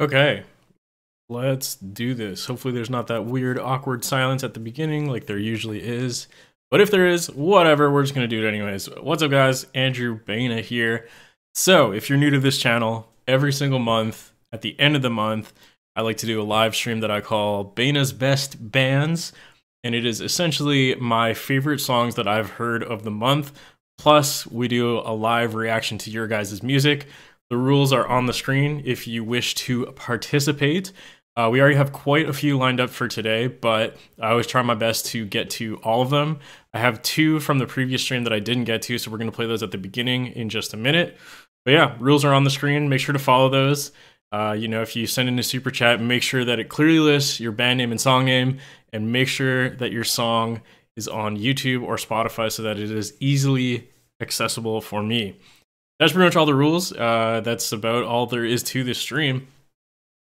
Okay, let's do this. Hopefully, there's not that weird, awkward silence at the beginning like there usually is. But if there is, whatever, we're just gonna do it anyways. What's up, guys? Andrew Baena here. So, if you're new to this channel, every single month, at the end of the month, I like to do a live stream that I call Baena's Best Bands. And it is essentially my favorite songs that I've heard of the month. Plus, we do a live reaction to your guys' music. The rules are on the screen if you wish to participate. Uh, we already have quite a few lined up for today, but I always try my best to get to all of them. I have two from the previous stream that I didn't get to, so we're going to play those at the beginning in just a minute. But yeah, rules are on the screen. Make sure to follow those. Uh, you know, if you send in a super chat, make sure that it clearly lists your band name and song name, and make sure that your song is on YouTube or Spotify so that it is easily accessible for me that's pretty much all the rules. Uh, that's about all there is to this stream.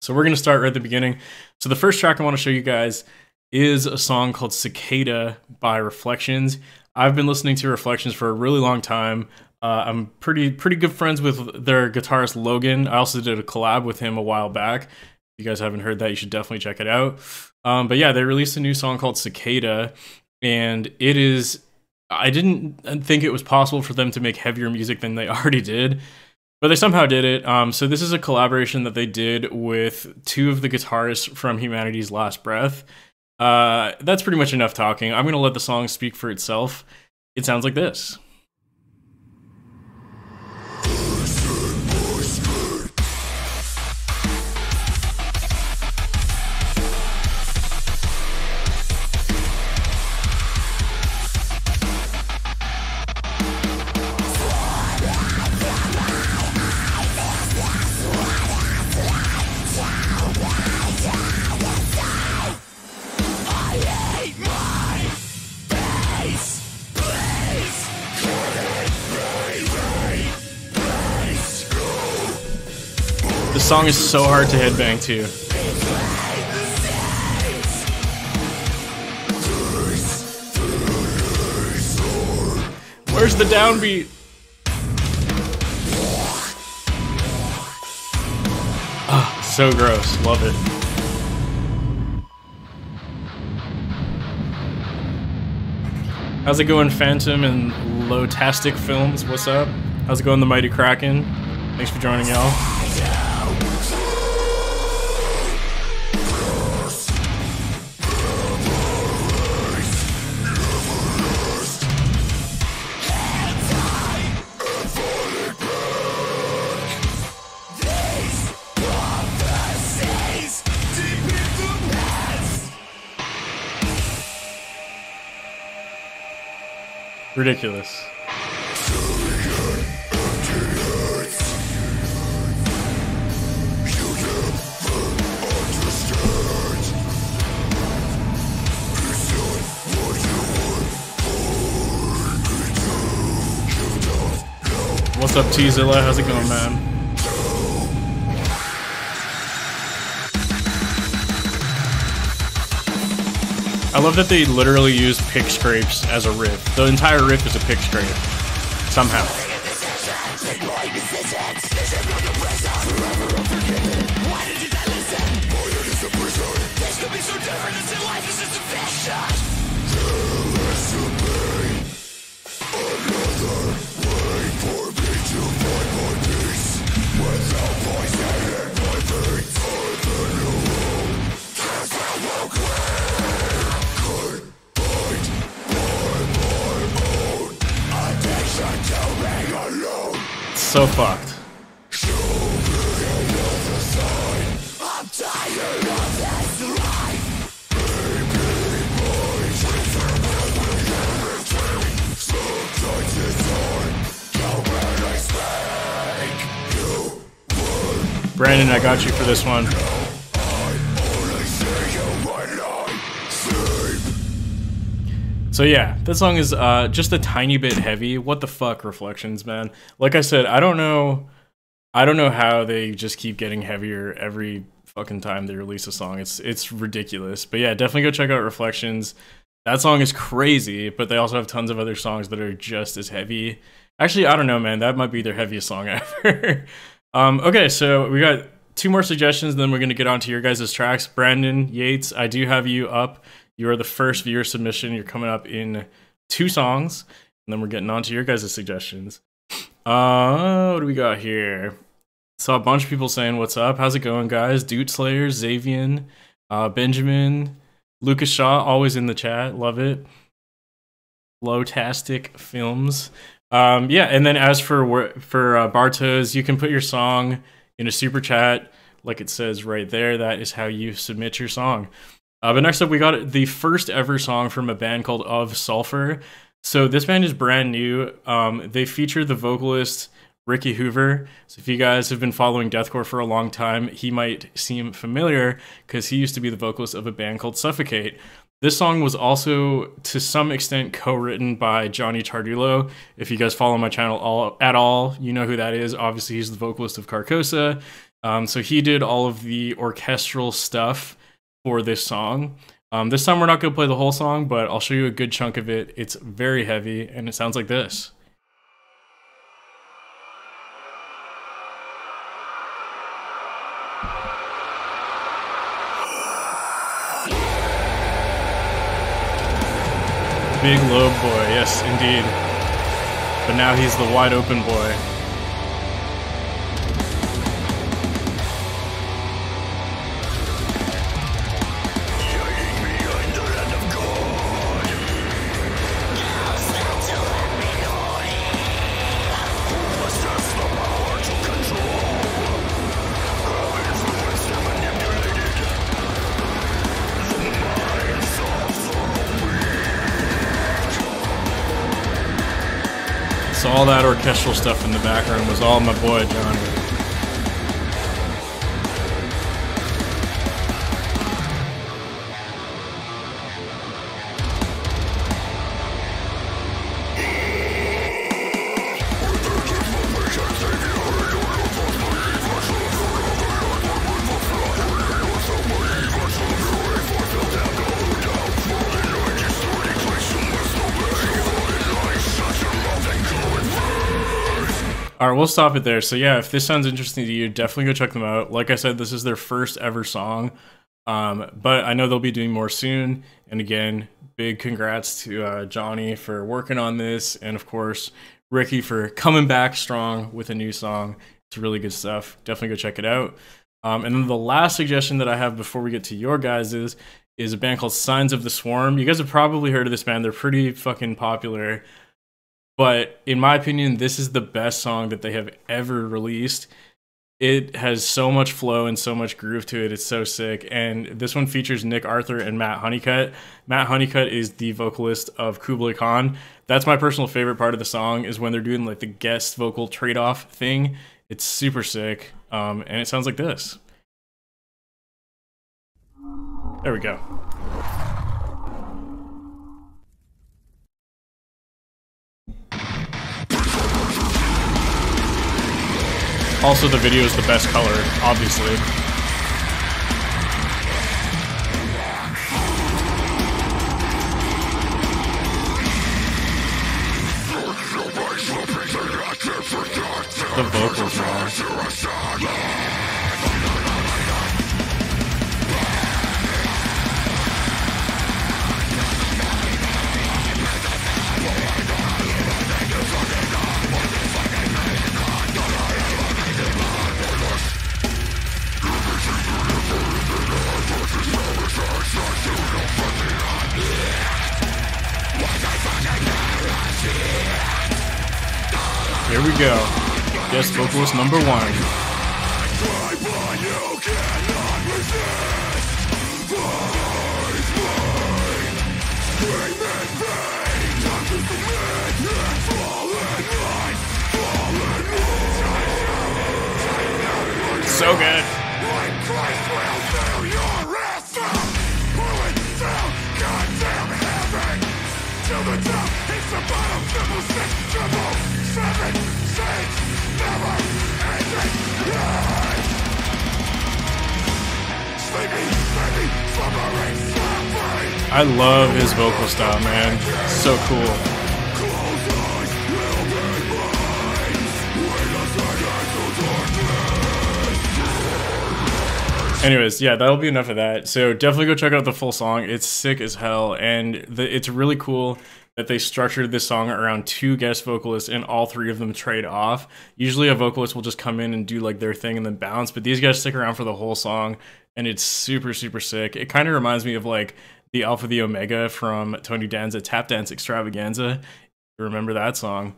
So we're going to start right at the beginning. So the first track I want to show you guys is a song called Cicada by Reflections. I've been listening to Reflections for a really long time. Uh, I'm pretty pretty good friends with their guitarist Logan. I also did a collab with him a while back. If you guys haven't heard that, you should definitely check it out. Um, but yeah, they released a new song called Cicada, and it is I didn't think it was possible for them to make heavier music than they already did, but they somehow did it. Um, so this is a collaboration that they did with two of the guitarists from Humanity's Last Breath. Uh, that's pretty much enough talking. I'm gonna let the song speak for itself. It sounds like this. Song is so hard to headbang to. Where's the downbeat? Ah, so gross. Love it. How's it going, Phantom and Lotastic Films? What's up? How's it going, The Mighty Kraken? Thanks for joining, y'all. Ridiculous. What's up, T-Zilla? How's it going, man? I love that they literally use pick scrapes as a riff. The entire riff is a pick scrape. Somehow. So fucked. Brandon, I got you for this one. So yeah, that song is uh, just a tiny bit heavy. What the fuck, Reflections, man. Like I said, I don't know, I don't know how they just keep getting heavier every fucking time they release a song. It's it's ridiculous. But yeah, definitely go check out Reflections. That song is crazy, but they also have tons of other songs that are just as heavy. Actually, I don't know, man. That might be their heaviest song ever. um, okay, so we got two more suggestions, then we're gonna get on to your guys' tracks. Brandon Yates, I do have you up. You are the first viewer submission. You're coming up in two songs, and then we're getting on to your guys' suggestions. Uh, what do we got here? Saw a bunch of people saying, "What's up? How's it going, guys?" Dude Slayer, Xavian, uh, Benjamin, Lucas Shaw, always in the chat. Love it. Lowtastic Films. Um, yeah, and then as for for uh, Bartos, you can put your song in a super chat, like it says right there. That is how you submit your song. Uh, but next up, we got the first ever song from a band called Ov Sulfur. So this band is brand new. Um, they feature the vocalist Ricky Hoover. So if you guys have been following deathcore for a long time, he might seem familiar because he used to be the vocalist of a band called Suffokate. This song was also, to some extent, co-written by Johnny Tardulo. If you guys follow my channel all, at all, you know who that is. Obviously, he's the vocalist of Carcosa. Um, so he did all of the orchestral stuff for this song. Um, this time we're not going to play the whole song, but I'll show you a good chunk of it. It's very heavy, and it sounds like this. Big lobe boy, yes, indeed. But now he's the wide open boy. All that orchestral stuff in the background was all my boy Johnny. Right, we'll stop it there. So yeah, if this sounds interesting to you, definitely go check them out. Like I said, this is their first ever song, um, but I know they'll be doing more soon. And again, big congrats to uh, Johnny for working on this, and of course Ricky for coming back strong with a new song. It's really good stuff. Definitely go check it out. Um, and then the last suggestion that I have before we get to your guys is is a band called Signs of the Swarm. You guys have probably heard of this band. They're pretty fucking popular. But in my opinion, this is the best song that they have ever released. It has so much flow and so much groove to it. It's so sick. And this one features Nick Arthur and Matt Honeycutt. Matt Honeycutt is the vocalist of Kublai Khan. That's my personal favorite part of the song is when they're doing like the guest vocal trade-off thing. It's super sick. Um, and it sounds like this. There we go. Also, the video is the best color, obviously. The vocals, man. Here we go. Guest vocalist number one. So good. I love his vocal style, man. So cool. Anyways, yeah, that'll be enough of that. So definitely go check out the full song. It's sick as hell, and the, it's really cool that they structured this song around two guest vocalists and all three of them trade off. Usually a vocalist will just come in and do like their thing and then bounce, but these guys stick around for the whole song and it's super super sick. It kind of reminds me of like the Alpha the Omega from Tony Danza Tap Dance Extravaganza. Remember that song?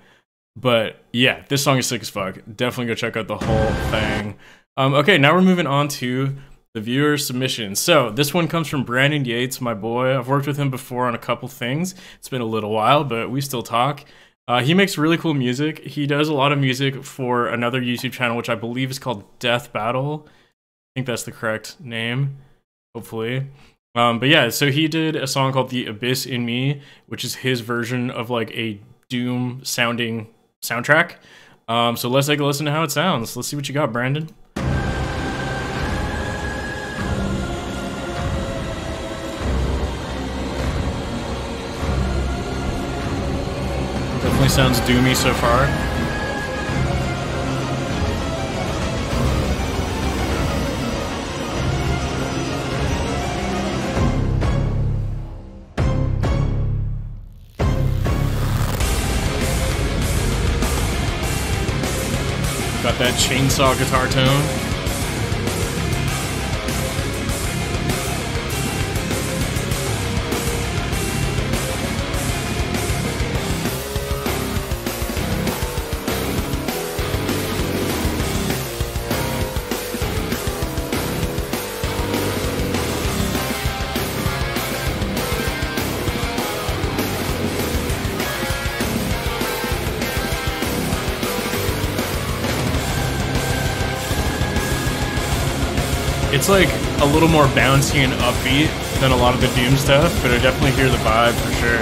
But yeah, this song is sick as fuck. Definitely go check out the whole thing. Um, okay, now we're moving on to the viewer submission. So this one comes from Brandon Yates, my boy. I've worked with him before on a couple things. It's been a little while, but we still talk. Uh, he makes really cool music. He does a lot of music for another YouTube channel, which I believe is called Death Battle. I think that's the correct name, hopefully. Um, but yeah, so he did a song called The Abyss in Me, which is his version of like a Doom sounding soundtrack. Um, so let's take a listen to how it sounds. Let's see what you got, Brandon. Definitely sounds doomy so far. That chainsaw guitar tone. Like a little more bouncy and upbeat than a lot of the Doom stuff, but I definitely hear the vibe for sure.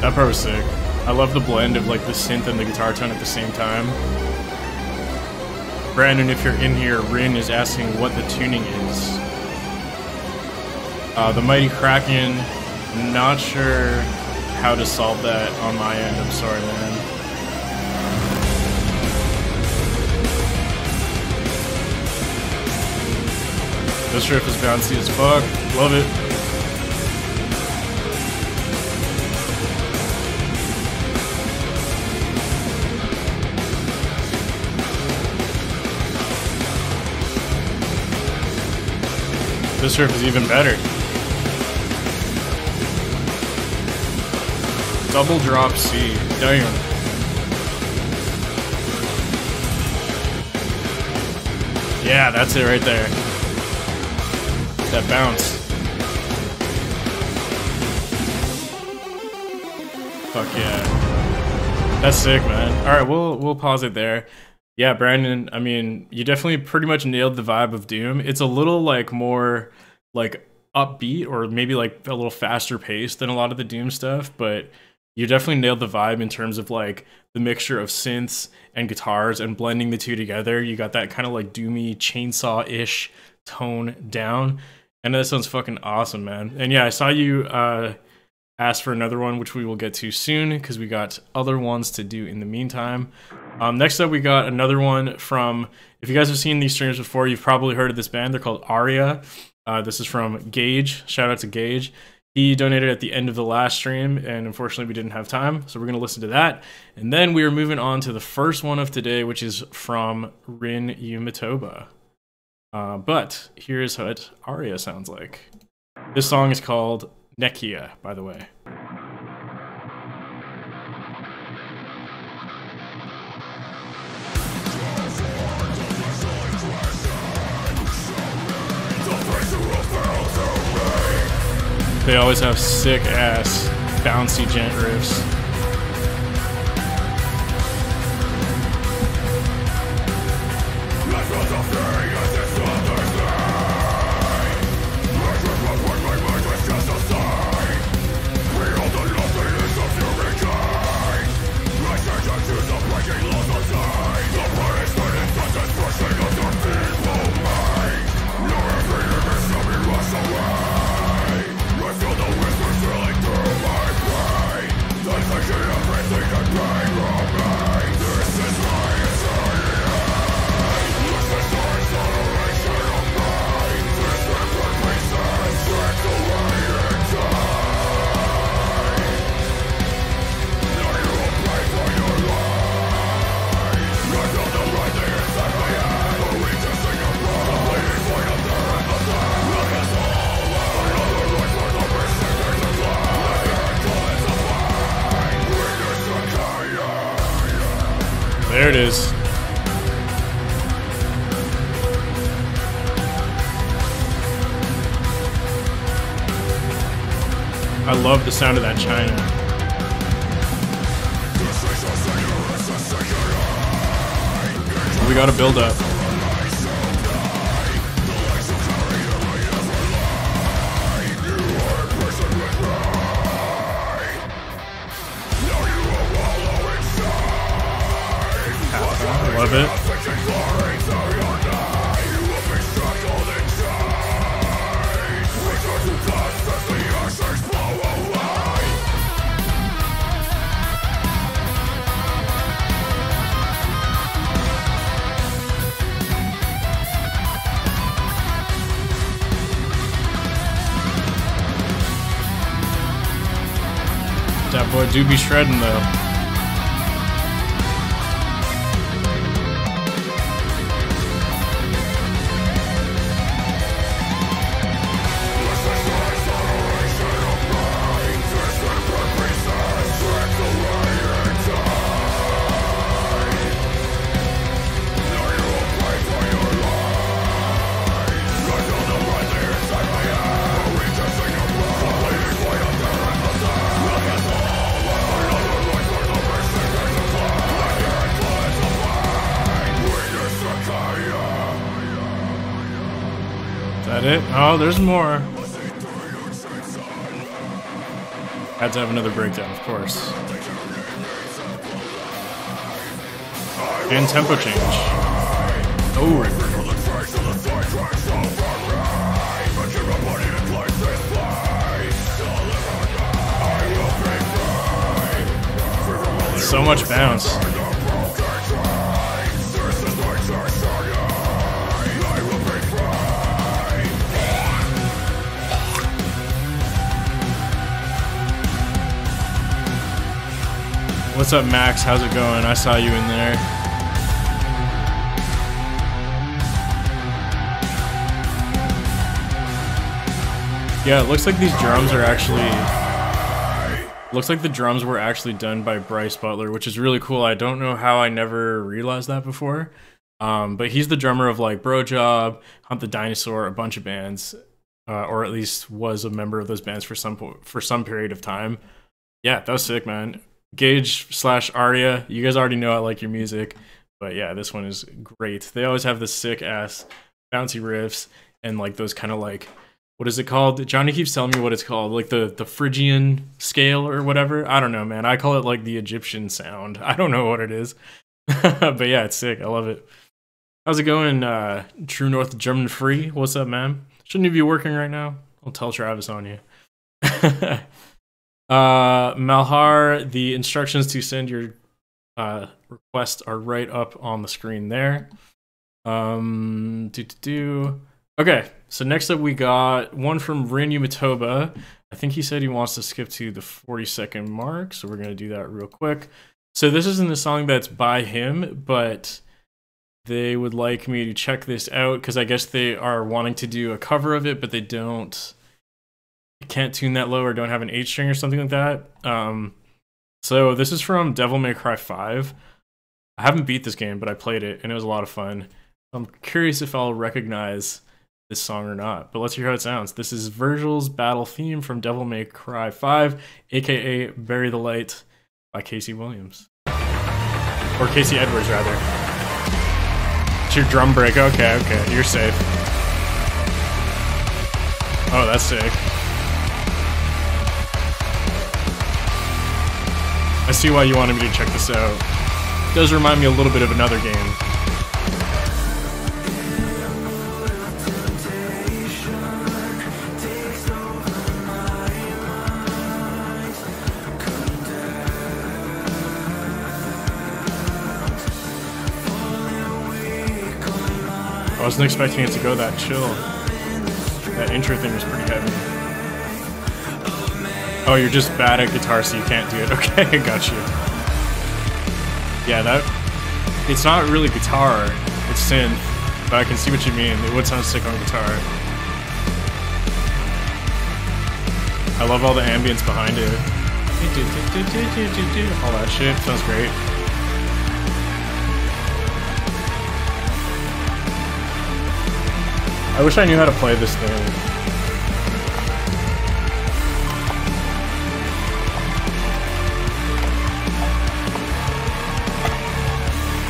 That part was sick. I love the blend of like the synth and the guitar tone at the same time. Brandon, if you're in here, Rin is asking what the tuning is. Uh, the Mighty Kraken, not sure how to solve that on my end. I'm sorry, man. This riff is bouncy as fuck. Love it. This riff is even better. Double drop C. Damn. Yeah, that's it right there. That bounce. Fuck yeah. That's sick, man. Alright, we'll we'll pause it there. Yeah, Brandon, I mean, you definitely pretty much nailed the vibe of Doom. It's a little like more like upbeat or maybe like a little faster paced than a lot of the Doom stuff, but you definitely nailed the vibe in terms of like the mixture of synths and guitars and blending the two together. You got that kind of like doomy chainsaw ish tone down. And that sounds fucking awesome, man. And yeah, I saw you uh, ask for another one, which we will get to soon because we got other ones to do in the meantime. Um, next up, we got another one from, if you guys have seen these streams before, you've probably heard of this band. They're called Aria. Uh, this is from Gage. Shout out to Gage. He donated at the end of the last stream, and unfortunately, we didn't have time. So we're going to listen to that. And then we are moving on to the first one of today, which is from Rin Yumatoba. Uh, but here's what Aria sounds like. This song is called Nekia, by the way. They always have sick ass bouncy djent riffs. There it is. I love the sound of that China. We gotta build up. Love it. That boy do be shredding though. There's more. Had to have another breakdown, of course. And tempo change. Oh. So much bounce. What's up, Max? How's it going? I saw you in there. Yeah, it looks like these drums are actually. Looks like the drums were actually done by Bryce Butler, which is really cool. I don't know how I never realized that before. Um, but he's the drummer of like Bro Job, Hunt the Dinosaur, a bunch of bands, uh, or at least was a member of those bands for some for some period of time. Yeah, that was sick, man. Gage slash Aria, you guys already know I like your music, but yeah, this one is great. They always have the sick ass bouncy riffs and like those kind of like what is it called? Johnny keeps telling me what it's called, like the the Phrygian scale or whatever. I don't know, man. I call it like the Egyptian sound. I don't know what it is, but yeah, it's sick. I love it. How's it going, uh, True North German Free? What's up, man? Shouldn't you be working right now? I'll tell Travis on you. uh, Malhar, the instructions to send your uh, request are right up on the screen there. Um, do, do. Okay, so next up we got one from Rinu Matoba. I think he said he wants to skip to the 40 second mark, so we're going to do that real quick. So this isn't a song that's by him, but they would like me to check this out because I guess they are wanting to do a cover of it, but they don't can't tune that low or don't have an H string or something like that. Um, so this is from Devil May Cry 5. I haven't beat this game, but I played it and it was a lot of fun. I'm curious if I'll recognize this song or not, but let's hear how it sounds. This is Virgil's battle theme from Devil May Cry 5, aka Bury the Light by Casey Williams. Or Casey Edwards, rather. It's your drum break. Okay, okay, you're safe. Oh, that's sick. I see why you wanted me to check this out. It does remind me a little bit of another game. I wasn't expecting it to go that chill. That intro thing was pretty heavy. Oh, you're just bad at guitar, so you can't do it. Okay, I got you. Yeah, that... It's not really guitar. It's synth. But I can see what you mean. It would sound sick on guitar. I love all the ambience behind it. All that shit sounds great. I wish I knew how to play this thing.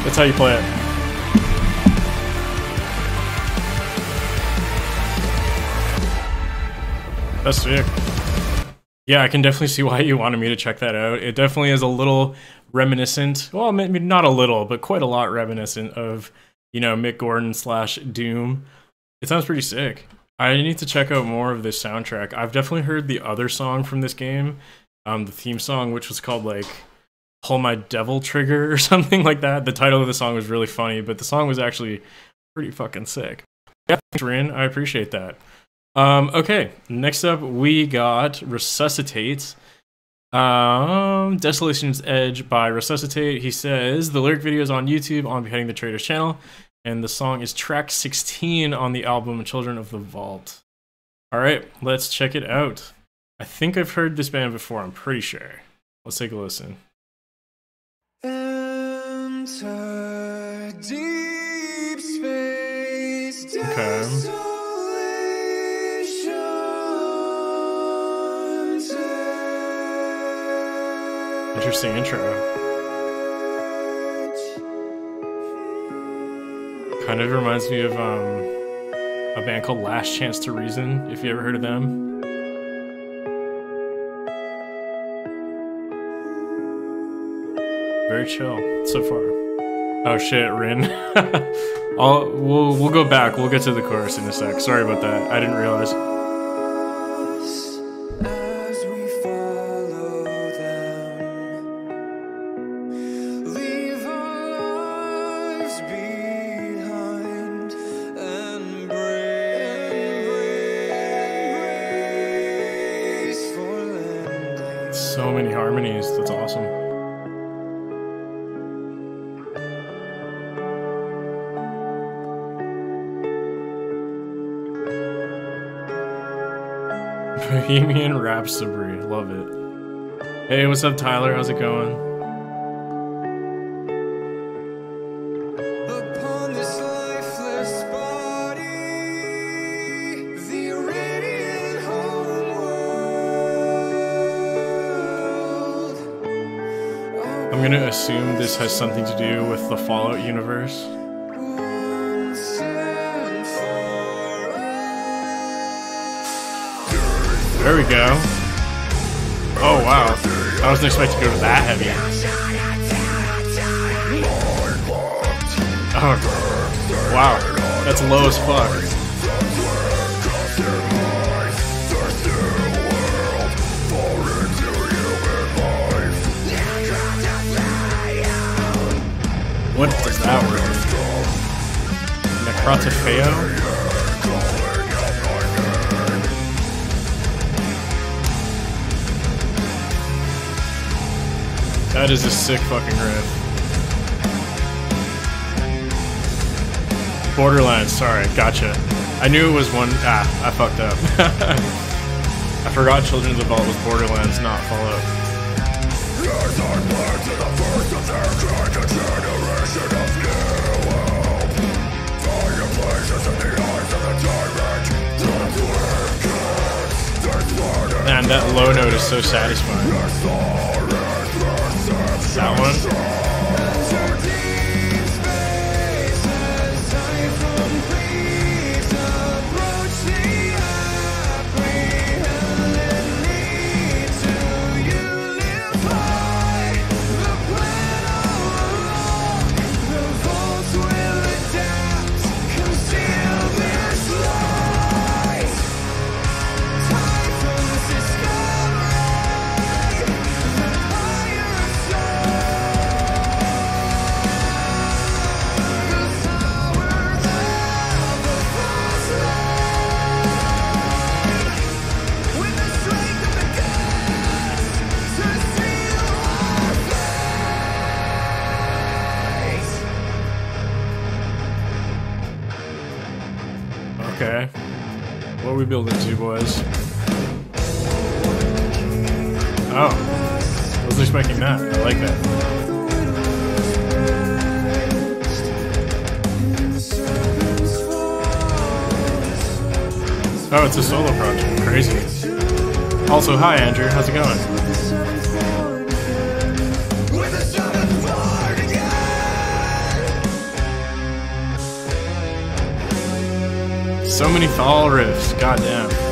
That's how you play it. That's sick. Yeah, I can definitely see why you wanted me to check that out. It definitely is a little reminiscent. Well, maybe not a little, but quite a lot reminiscent of, you know, Mick Gordon slash Doom. It sounds pretty sick. I need to check out more of this soundtrack. I've definitely heard the other song from this game, um, the theme song, which was called like "Pull My Devil Trigger" or something like that. The title of the song was really funny, but the song was actually pretty fucking sick. Yeah, thanks, Rin. I appreciate that. Um, okay, next up we got Resuscitate. Um, Desolation's Edge by Resuscitate. He says the lyric video is on YouTube on Beheading the Traitors channel, and the song is track 16 on the album Children of the Vault. All right, let's check it out. I think I've heard this band before, I'm pretty sure. Let's take a listen. Enter deep space. Okay. Interesting intro. Kind of reminds me of um, a band called Last Chance to Reason, if you ever heard of them. Very chill so far. Oh shit, Rin. I'll we'll we'll go back. We'll get to the chorus in a sec. Sorry about that. I didn't realize. Rhapsody. Love it. Hey, what's up, Tyler? How's it going? Upon this lifeless body, the radiant home world. I'm gonna assume this has something to do with the Fallout universe. There we go. Oh wow. I wasn't expecting to go to that heavy. Oh. Wow. That's low as fuck. What does that word? Necrotafeyo? That is a sick fucking riff. Borderlands, sorry, gotcha. I knew it was one. Ah, I fucked up. I forgot Children of the Vault was Borderlands, not Fallout. Man, that low note is so satisfying. That Oh, it's a solo project. Crazy. Also, hi Andrew. How's it going? So many Thall riffs. Goddamn.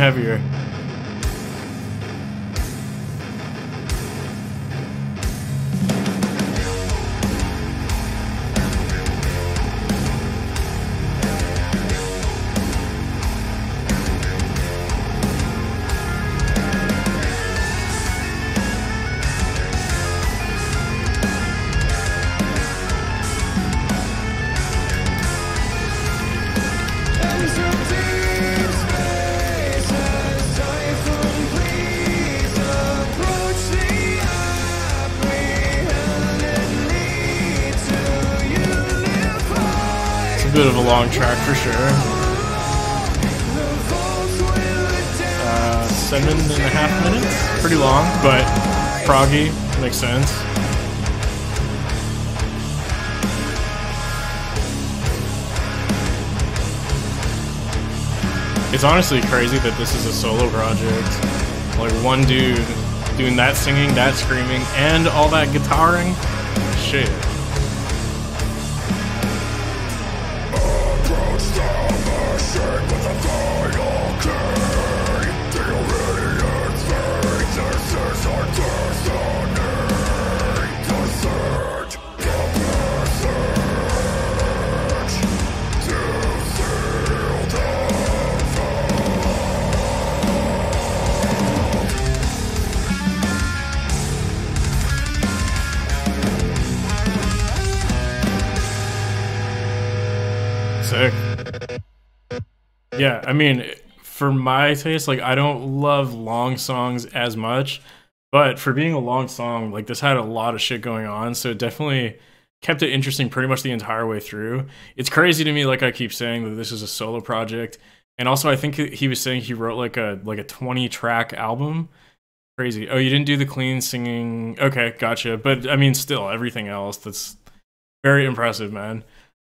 Heavier. Bit of a long track for sure. Uh, seven and a half minutes. Pretty long, but proggy makes sense. It's honestly crazy that this is a solo project. Like one dude doing that singing, that screaming, and all that guitaring. Shit. Yeah, I mean, for my taste, like I don't love long songs as much, but for being a long song, like this had a lot of shit going on, so it definitely kept it interesting pretty much the entire way through. It's crazy to me, like I keep saying, that this is a solo project, and also I think he was saying he wrote like a like a twenty track album. Crazy. Oh, you didn't do the clean singing. Okay, gotcha. But I mean, still everything else. That's very impressive, man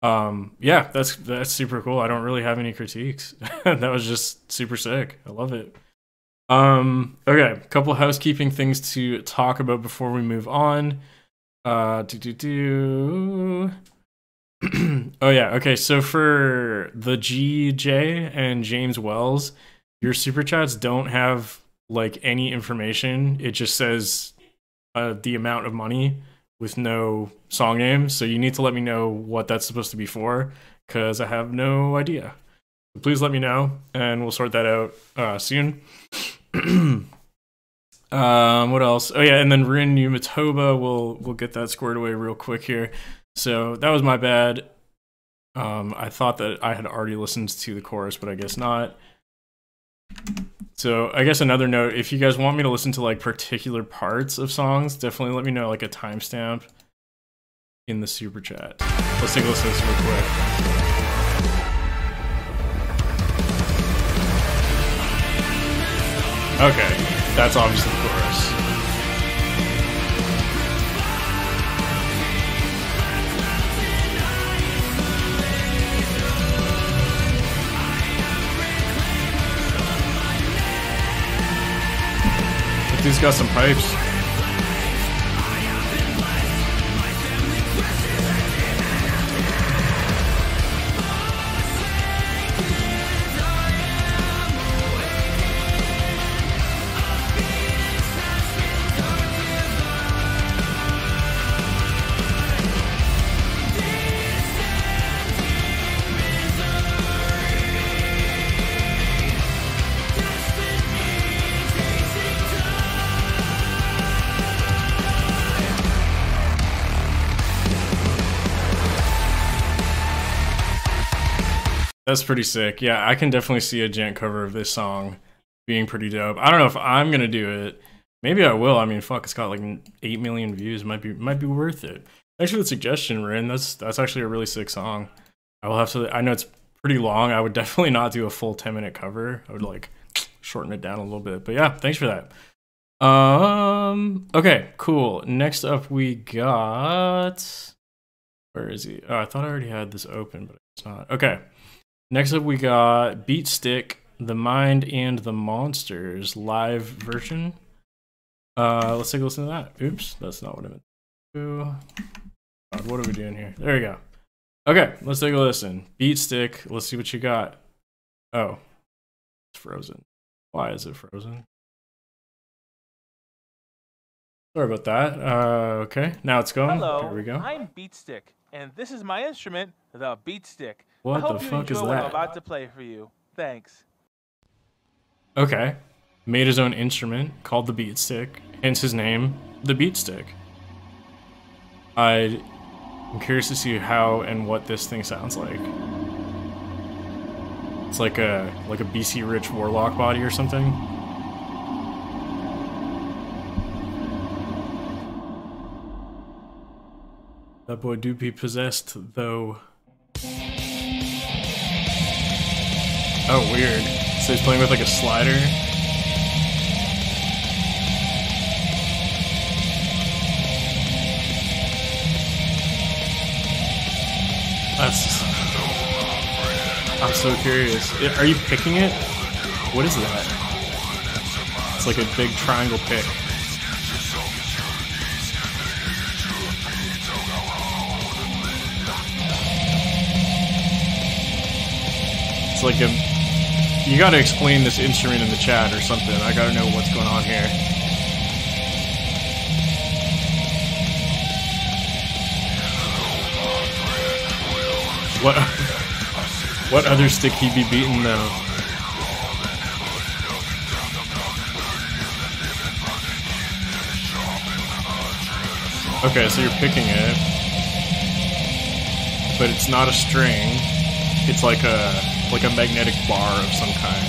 um yeah that's that's super cool. I don't really have any critiques. That was just super sick. I love it. Um okay a couple housekeeping things to talk about before we move on. Uh do do do. Oh yeah okay so for the gj and james wells your super chats don't have like any information. It just says uh, the amount of money with no song name. So you need to let me know what that's supposed to be for because I have no idea. Please let me know and we'll sort that out uh, soon. um, what else? Oh yeah, and then Rin Yumatoba. We'll we'll get that squared away real quick here. So that was my bad. Um, I thought that I had already listened to the chorus, but I guess not. So I guess another note: if you guys want me to listen to like particular parts of songs, definitely let me know like a timestamp in the super chat. Let's take a listen to this real quick. Okay. That's obviously the chorus. Dude's got some pipes. That's pretty sick. Yeah, I can definitely see a djent cover of this song being pretty dope. I don't know if I'm gonna do it. Maybe I will. I mean, fuck, it's got like eight million views. Might be might be worth it. Thanks for the suggestion, Rin. That's that's actually a really sick song. I will have to. I know it's pretty long. I would definitely not do a full ten minute cover. I would like shorten it down a little bit. But yeah, thanks for that. Um. Okay. Cool. Next up, we got. Where is he? Oh, I thought I already had this open, but it's not. Okay. Next up, we got Beat Stick, The Mind and the Monsters live version. Uh, let's take a listen to that. Oops, that's not what I meant. what are we doing here? There we go. Okay, let's take a listen. Beat Stick, let's see what you got. Oh, it's frozen. Why is it frozen? Sorry about that. Uh, okay, now it's going. Hello, There we go. I'm Beatstick, and this is my instrument, the Beatstick. I What hope the you fuck is what I'm about to play for you. Thanks. Okay. Made his own instrument called the Beatstick, hence his name, the Beatstick. I am curious to see how and what this thing sounds like. It's like a like a BC Rich Warlock body or something. That boy do be possessed though. Oh, weird. So he's playing with like a slider. That's. I'm so curious. Are you picking it? What is that? It's like a big triangle pick. Like a. You gotta explain this instrument in the chat or something. I gotta know what's going on here. What? What other stick he be beating though? Okay, so you're picking it, but it's not a string. It's like a like a magnetic bar of some kind.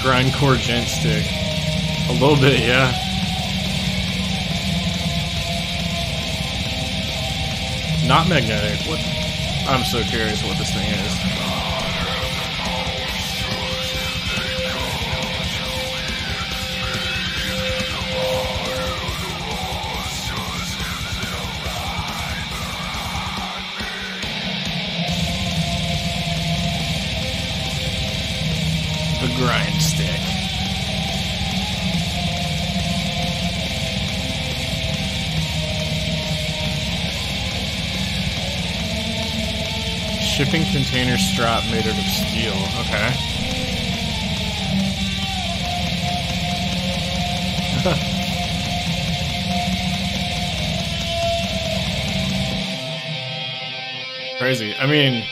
Grindcore djent stick. A little bit, yeah. Not magnetic. What? I'm so curious what this thing is. Shipping container strap made out of steel. Okay. Crazy. I mean,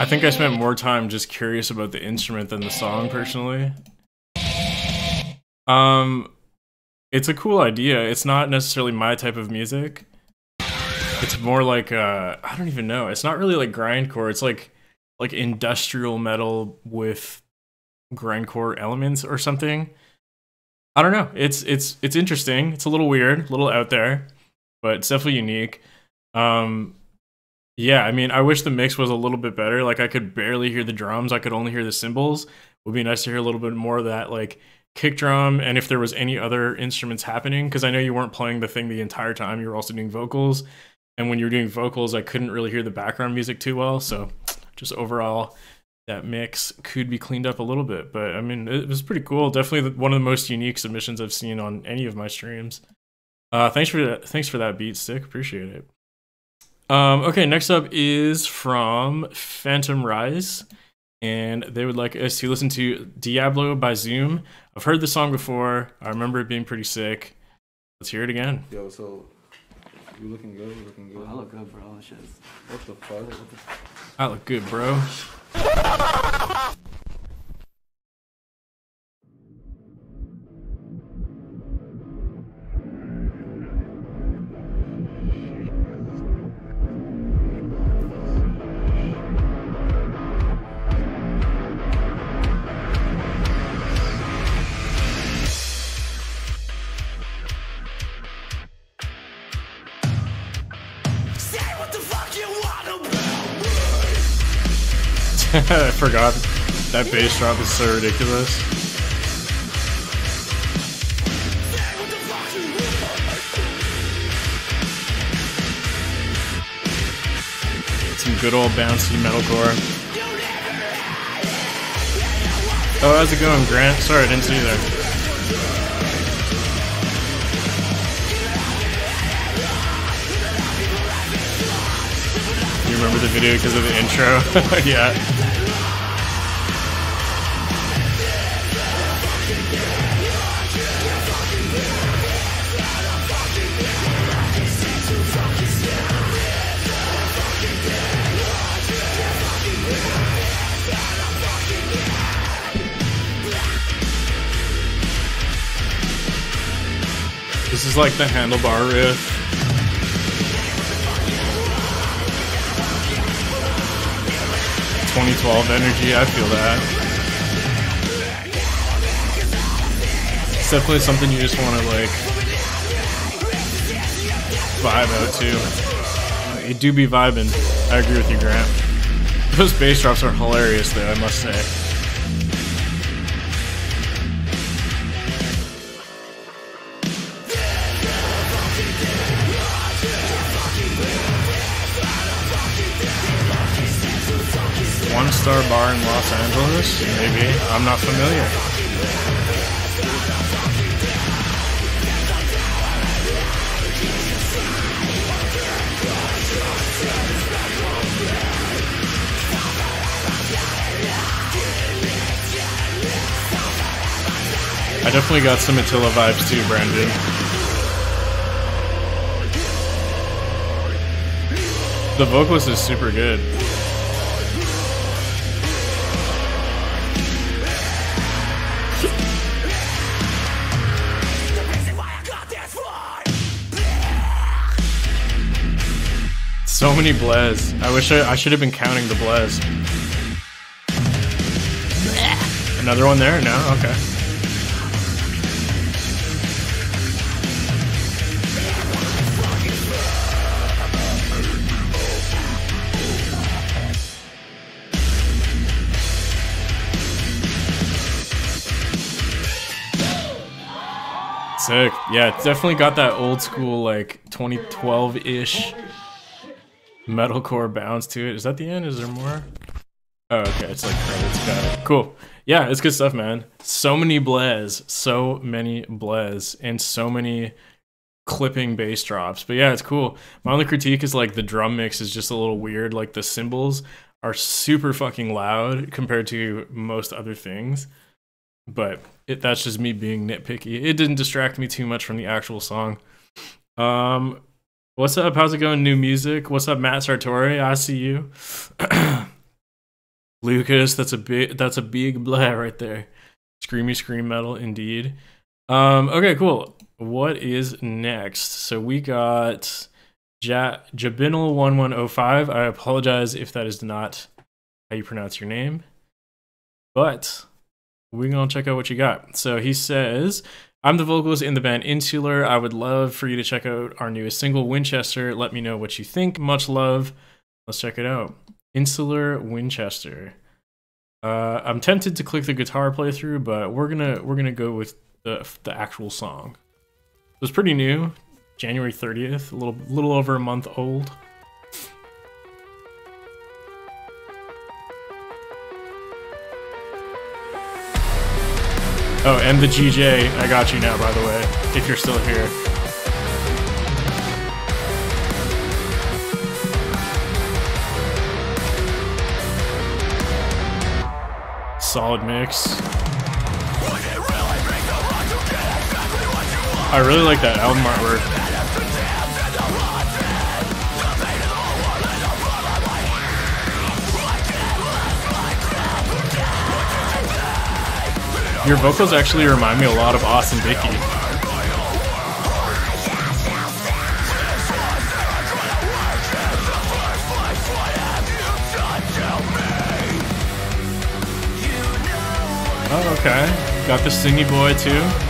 I think I spent more time just curious about the instrument than the song personally. Um it's a cool idea. It's not necessarily my type of music. It's more like uh I don't even know. It's not really like grindcore. It's like like industrial metal with grindcore elements or something. I don't know. It's it's it's interesting. It's a little weird, a little out there, but it's definitely unique. Um yeah, I mean, I wish the mix was a little bit better. Like I could barely hear the drums. I could only hear the cymbals. would be nice to hear a little bit more of that like kick drum and if there was any other instruments happening because I know you weren't playing the thing the entire time. You were also doing vocals. And when you were doing vocals, I couldn't really hear the background music too well. So just overall that mix could be cleaned up a little bit. But I mean, it was pretty cool. Definitely one of the most unique submissions I've seen on any of my streams. Uh, thanks for that. Thanks for that beat stick. Appreciate it. Um, okay, next up is from Phantom Rise, and they would like us to listen to Diablo by Zoom. I've heard the song before. I remember it being pretty sick. Let's hear it again. Yo, so you looking good? You looking good? I look good, bro. Shit. What the fuck? I look good, bro. I forgot that bass drop is so ridiculous. Some good old bouncy metalcore. Oh, how's it going, Grant? Sorry, I didn't see you there. You remember the video because of the intro? yeah. Is like the handlebar riff. Twenty twelve energy, I feel that. It's definitely something you just want to like vibe out to. You do be vibing. I agree with you, Grant. Those bass drops are hilarious, though. I must say. Star bar in Los Angeles? Maybe. I'm not familiar. I definitely got some Attila vibes too, Brandon. The vocalist is super good. Many blez. I wish I, I should have been counting the blez. Another one there? No? Okay. Sick. Yeah, it's definitely got that old school, like 2012 ish metalcore bounce to it. Is that the end? Is there more? Oh, okay. It's like credits. Got it. Cool. Yeah, it's good stuff, man. So many blez, so many blez, and so many clipping bass drops. But yeah, it's cool. My only critique is like the drum mix is just a little weird. Like the cymbals are super fucking loud compared to most other things. But it, that's just me being nitpicky. It didn't distract me too much from the actual song. Um, what's up? How's it going? New music. What's up, Matt Sartori? I see you. Lucas, that's a big that's a big blah right there. Screamy scream metal indeed. Um, okay, cool. What is next? So we got Ja- Jabinal1105. I apologize if that is not how you pronounce your name. But we're to check out what you got. So he says, I'm the vocalist in the band Insular. I would love for you to check out our newest single, Winchester. Let me know what you think. Much love. Let's check it out. Insular Winchester. Uh, I'm tempted to click the guitar playthrough, but we're gonna we're gonna go with the the actual song. It was pretty new, January 30th, a little little over a month old. Oh, and the GJ, I got you now, by the way, if you're still here. Solid mix. I really like that album artwork. Your vocals actually remind me a lot of Austin Dickey. Oh, okay. Got the singy boy too.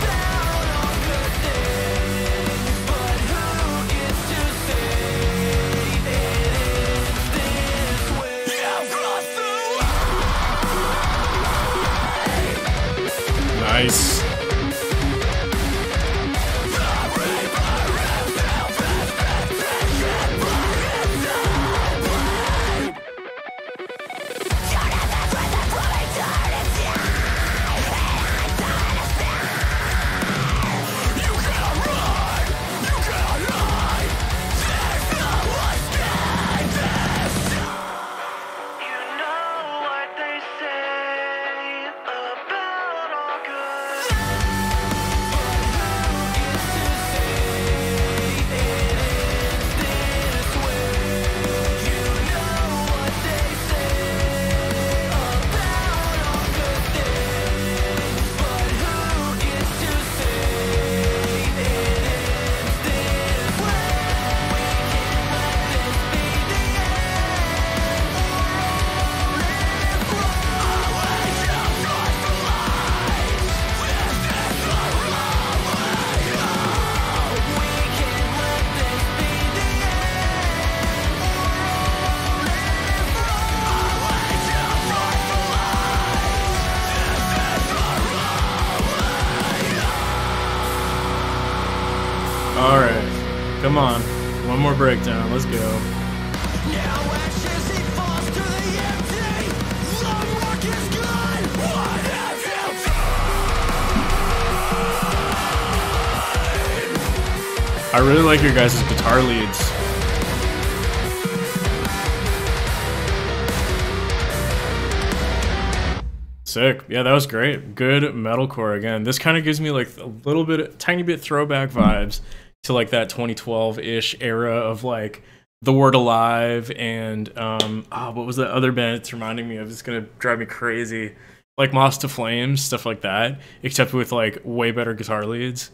Yeah, that was great. Good metalcore again. This kind of gives me like a little bit, tiny bit throwback vibes to like that 2012-ish era of like The Word Alive and um, oh, what was that other band it's reminding me of? It's gonna drive me crazy. Like Moths to Flames, stuff like that, except with like way better guitar leads.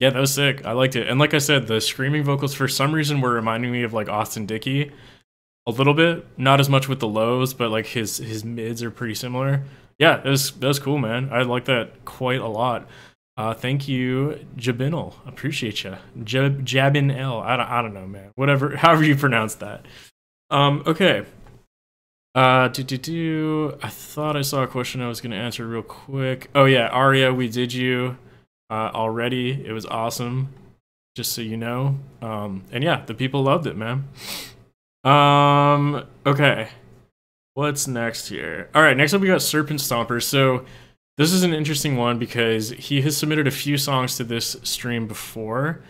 Yeah, that was sick. I liked it. And like I said, the screaming vocals for some reason were reminding me of like Austin Dickey a little bit. Not as much with the lows, but like his his mids are pretty similar. Yeah, that was that was cool, man. I like that quite a lot. Uh, thank you, Jabinel. Appreciate you. Jab Jabin L. I don't, I don't know, man. Whatever, however you pronounce that. Um, okay. Uh. I thought I saw a question I was going to answer real quick. Oh, yeah, Aria, we did you uh, already. It was awesome, just so you know. Um, and yeah, the people loved it, man. Um, okay. What's next here? All right, next up we got Serpent Stomper. So this is an interesting one because he has submitted a few songs to this stream before,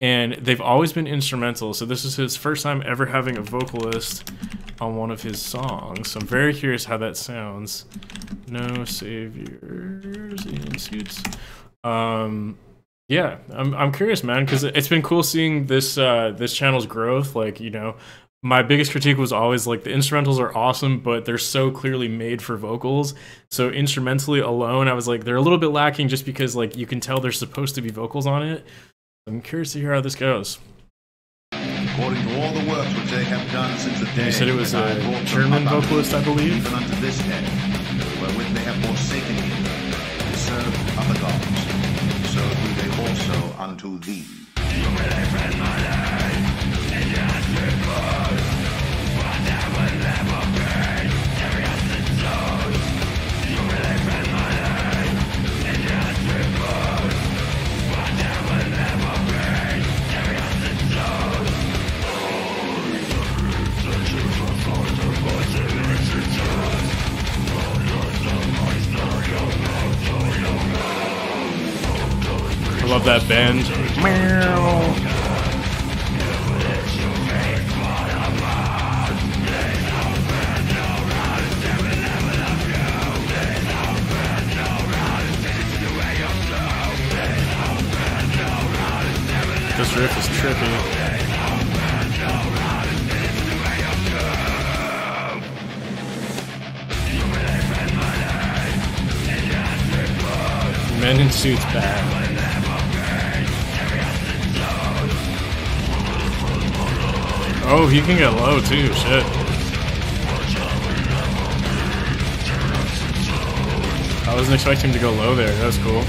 and they've always been instrumental. So this is his first time ever having a vocalist on one of his songs. So I'm very curious how that sounds. No saviors in suits. Um, yeah, I'm I'm curious, man, because it's been cool seeing this uh this channel's growth. Like you know, my biggest critique was always like the instrumentals are awesome, but they're so clearly made for vocals. So instrumentally alone, I was like they're a little bit lacking just because like you can tell there's supposed to be vocals on it. I'm curious to hear how this goes. according to all the works which they have done since the day said it was I a German vocalist, I believe? Even unto this day, wherewith they have forsaken me, to serve other gods, so do they also unto thee. Love that. Meow. This riff is trippy. Men in suits bad. Oh, he can get low too. Shit. I wasn't expecting him to go low there. That's cool.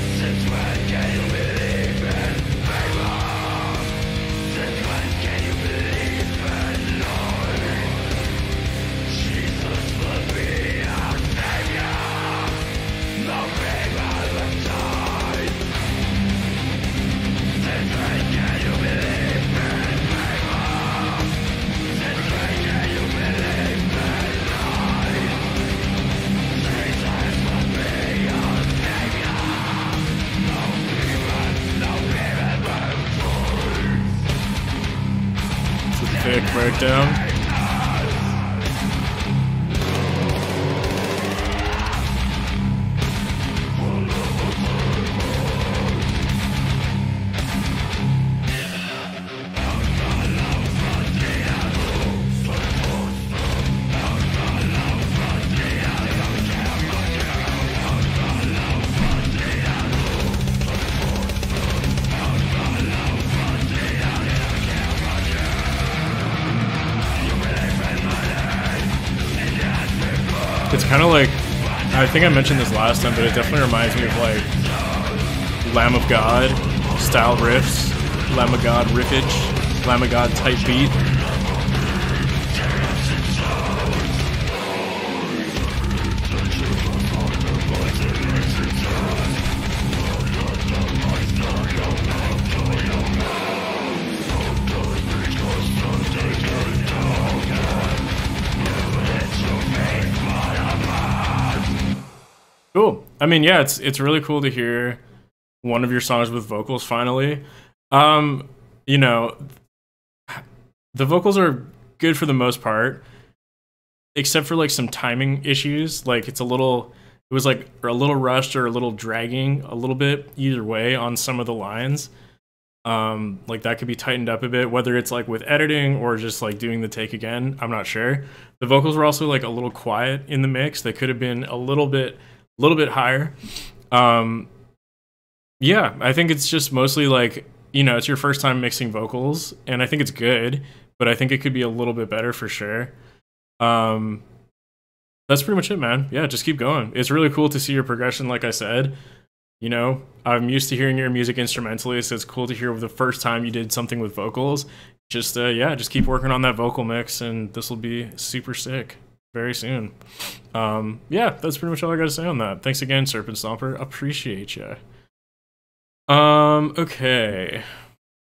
Think I mentioned this last time, but it definitely reminds me of like Lamb of God style riffs, Lamb of God riffage, Lamb of God type beat. I mean, yeah, it's it's really cool to hear one of your songs with vocals finally. Um, you know, the vocals are good for the most part, except for like some timing issues. Like it's a little, it was like a little rushed or a little dragging a little bit either way on some of the lines. Um, like that could be tightened up a bit, whether it's like with editing or just like doing the take again. I'm not sure. The vocals were also like a little quiet in the mix. They could have been a little bit, a little bit higher. Um, yeah, I think it's just mostly like you know it's your first time mixing vocals, and I think it's good, but I think it could be a little bit better for sure. Um, that's pretty much it, man. Yeah, just keep going. It's really cool to see your progression. Like I said, you know, I'm used to hearing your music instrumentally, so it's cool to hear the first time you did something with vocals. Just uh, yeah, just keep working on that vocal mix, and this will be super sick very soon. Um, yeah, that's pretty much all I got to say on that. Thanks again, Serpent Stomper. Appreciate you. Um, okay.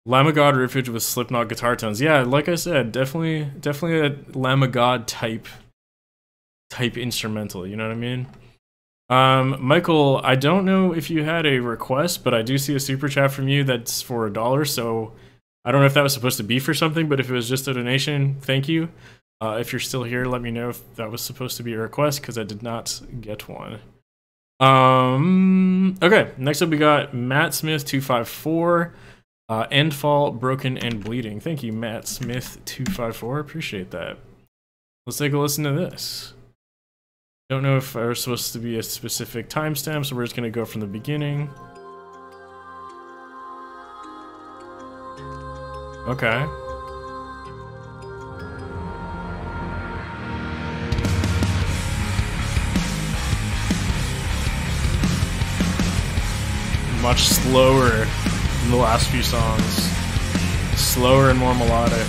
Lamb of God riffage with Slipknot guitar tones. Yeah, like I said, definitely, definitely a Lamb of God type, type instrumental. You know what I mean? Um, Michael, I don't know if you had a request, but I do see a super chat from you that's for a dollar. So I don't know if that was supposed to be for something, but if it was just a donation, thank you. Uh, if you're still here, let me know if that was supposed to be a request because I did not get one. Um. Okay. Next up, we got Matt Smith two five four. Uh, Endfall, broken and bleeding. Thank you, Matt Smith two five four. Appreciate that. Let's take a listen to this. Don't know if there's supposed to be a specific timestamp, so we're just gonna go from the beginning. Okay. Much slower than the last few songs. Slower and more melodic.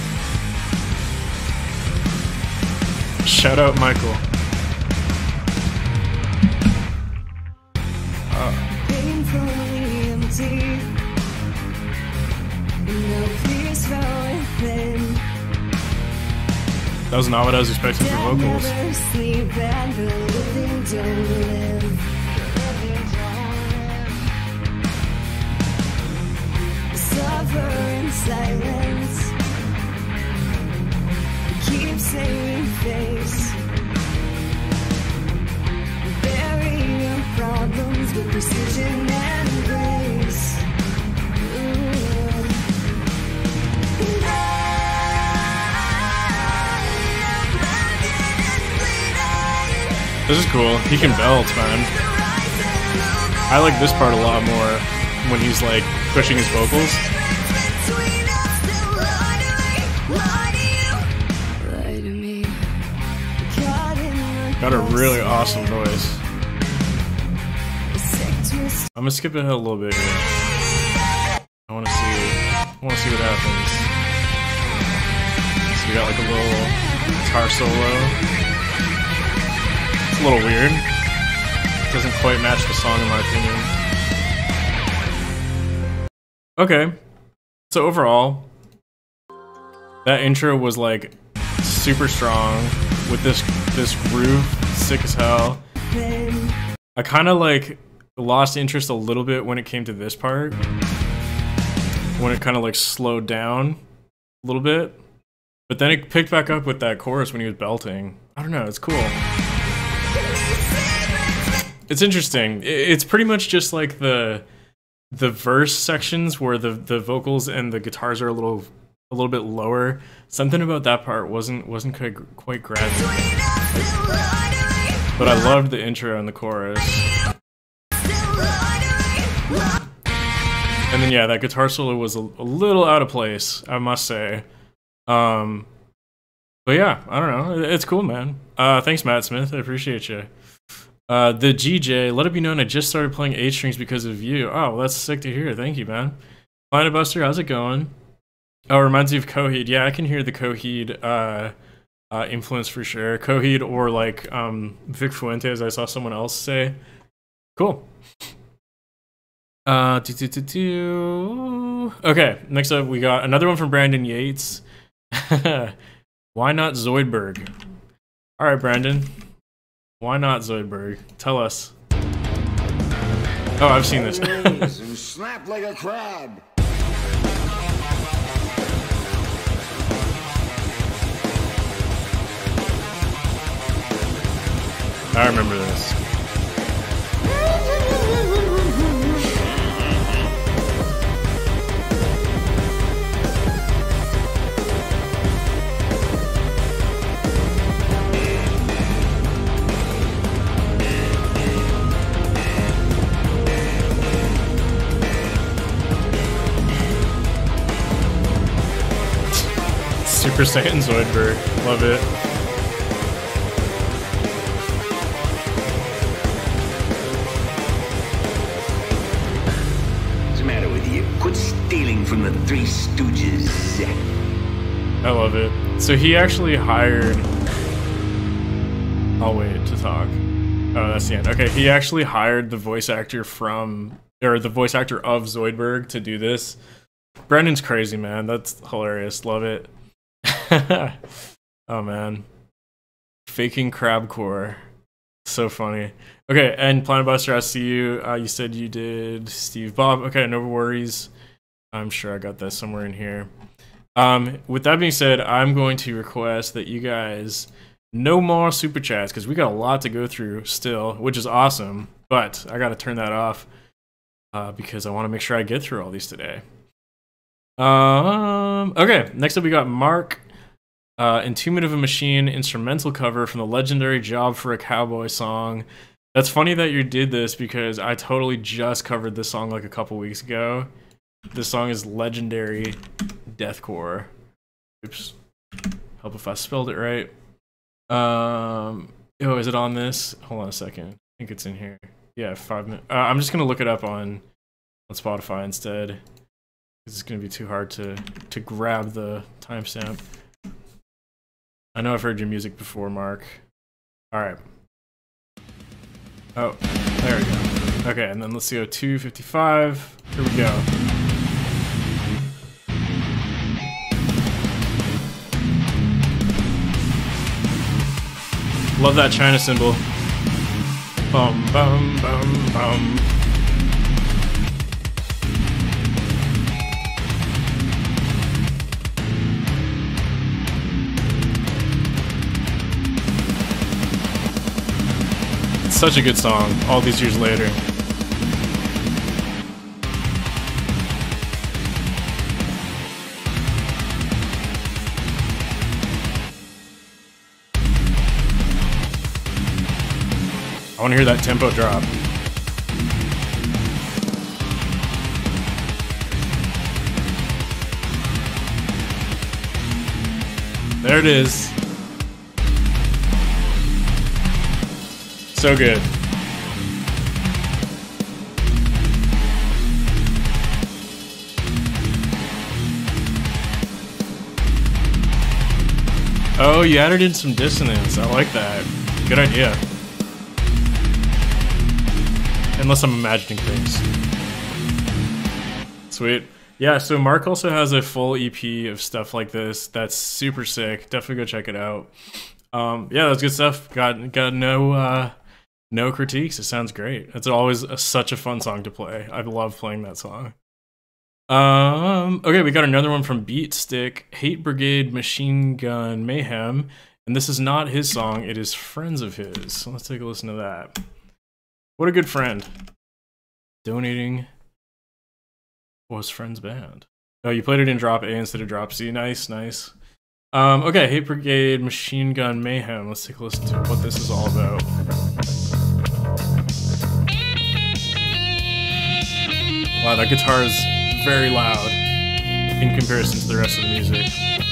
Shout out Michael. That was not what I was expecting for vocals. Suffer in silence. Keep saving face. Bury your problems with precision and grace. This is cool. He can belt, man. I like this part a lot more when he's like pushing his vocals. Got a really awesome voice. I'm gonna skip ahead a little bit here. I want to see. I want to see what happens. So we got like a little guitar solo. It's a little weird. It Doesn't quite match the song in my opinion. Okay. So overall, that intro was like super strong with this this groove, sick as hell. I kind of like lost interest a little bit when it came to this part. When it kind of like slowed down a little bit. But then it picked back up with that chorus when he was belting. I don't know, it's cool. It's interesting. It's pretty much just like the the verse sections where the the vocals and the guitars are a little a little bit lower. Something about that part wasn't wasn't quite quite grabbing. But I loved the intro and the chorus. And then yeah, that guitar solo was a, a little out of place, I must say. Um, but yeah, I don't know. It's cool, man. Uh, thanks, Matt Smith. I appreciate you. Uh, the GJ, let it be known I just started playing eight strings because of you. Oh, well, that's sick to hear. Thank you, man. Planet Buster, how's it going? Oh, reminds me of Coheed. Yeah, I can hear the Coheed uh, uh, influence for sure. Coheed or like um, Vic Fuentes, I saw someone else say. Cool. Uh, do, do, do, do. Okay, next up we got another one from Brandon Yates. Why not Zoidberg? All right, Brandon. Why not Zoidberg? Tell us. Oh, I've seen this. snap like a crab. I remember this. Super Saiyan Zoidberg. Love it. I love it. So he actually hired. I'll wait to talk. Oh, that's the end. Okay, he actually hired the voice actor from, or the voice actor of Zoidberg to do this. Brendan's crazy, man. That's hilarious. Love it. oh man, faking crabcore. So funny. Okay, and Planet Buster, I see you. Uh, you said you did Steve Bob. Okay, no worries. I'm sure I got that somewhere in here. Um, with that being said, I'm going to request that you guys no more super chats because we got a lot to go through still, which is awesome. But I got to turn that off uh, because I want to make sure I get through all these today. Um, okay, next up we got Mark. Uh, Entombment of a Machine instrumental cover from the legendary Job for a Cowboy song. That's funny that you did this because I totally just covered this song like a couple weeks ago. This song is legendary deathcore. Oops. Help if I spelled it right. Um. Oh, is it on this? Hold on a second. I think it's in here. Yeah, five minutes. Uh, I'm just gonna look it up on on Spotify instead. Cause it's to be too hard to to grab the timestamp. I know I've heard your music before, Mark. All right. Oh, there we go. Okay, and then let's go 255. Here we go. Love that China cymbal. Bum bum bum bum. It's such a good song, all these years later. I want to hear that tempo drop. There it is. So good. Oh, you added in some dissonance. I like that. Good idea. Unless I'm imagining things. Sweet. Yeah, so Mark also has a full EP of stuff like this. That's super sick. Definitely go check it out. Um, yeah, that's good stuff. Got got no uh, no critiques. It sounds great. It's always a, such a fun song to play. I love playing that song. Um, okay, we got another one from Beatstick, Hate Brigade Machine Gun Mayhem, and this is not his song, it is friends of his. So let's take a listen to that. What a good friend. Donating was friend's band. Oh, you played it in drop A instead of drop C. Nice, nice. Um, okay, Hate Brigade Machine Gun Mayhem. Let's take a listen to what this is all about. Wow, that guitar is very loud in comparison to the rest of the music.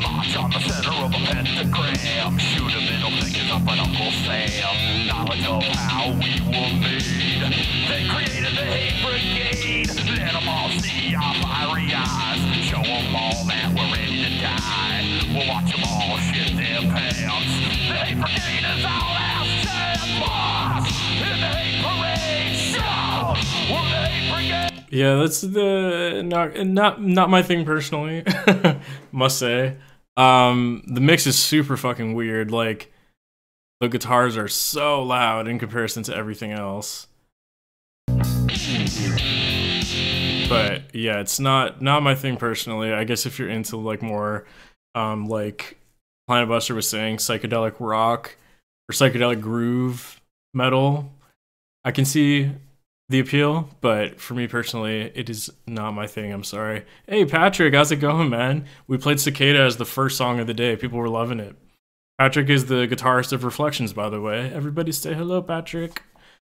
March on the center of a pentagram. Shoot a middle fingers up an Uncle Sam. Yeah, that's the not not not my thing personally. must say. Um, the mix is super fucking weird. Like the guitars are so loud in comparison to everything else. But yeah, it's not not my thing personally. I guess if you're into like more um like Planet Buster was saying psychedelic rock or psychedelic groove metal, I can see the appeal, but for me personally, it is not my thing. I'm sorry. Hey, Patrick, how's it going, man? We played Cicada as the first song of the day. People were loving it. Patrick is the guitarist of Reflections, by the way. Everybody say hello, Patrick.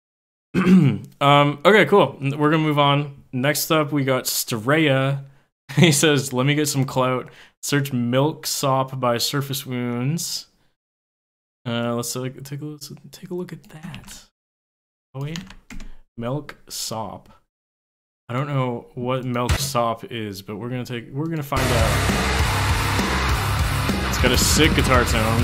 um, okay, cool. We're gonna move on. Next up, we got Straya. He says, "Let me get some clout. Search Milk Sop by Surface Wounds." Uh, let's take, a let's take a look at that. Oh wait. Milk sop. I don't know what milk sop is, but we're gonna take we're gonna find out. It's got a sick guitar tone.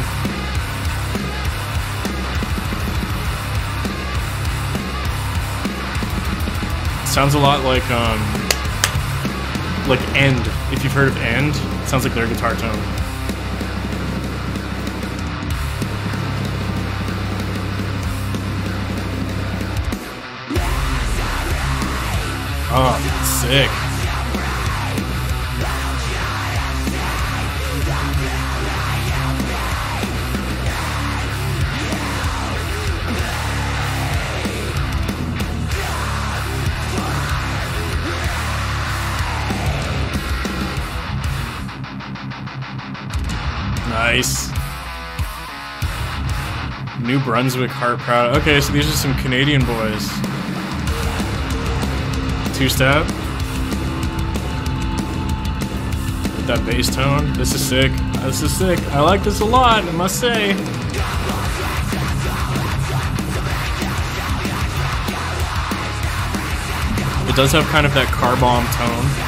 Sounds a lot like um like End. If you've heard of End, sounds like their guitar tone. Oh, sick. New Brunswick Heart Proud. Okay, so these are some Canadian boys. Two step. With that bass tone. This is sick. This is sick. I like this a lot, I must say. It does have kind of that car bomb tone.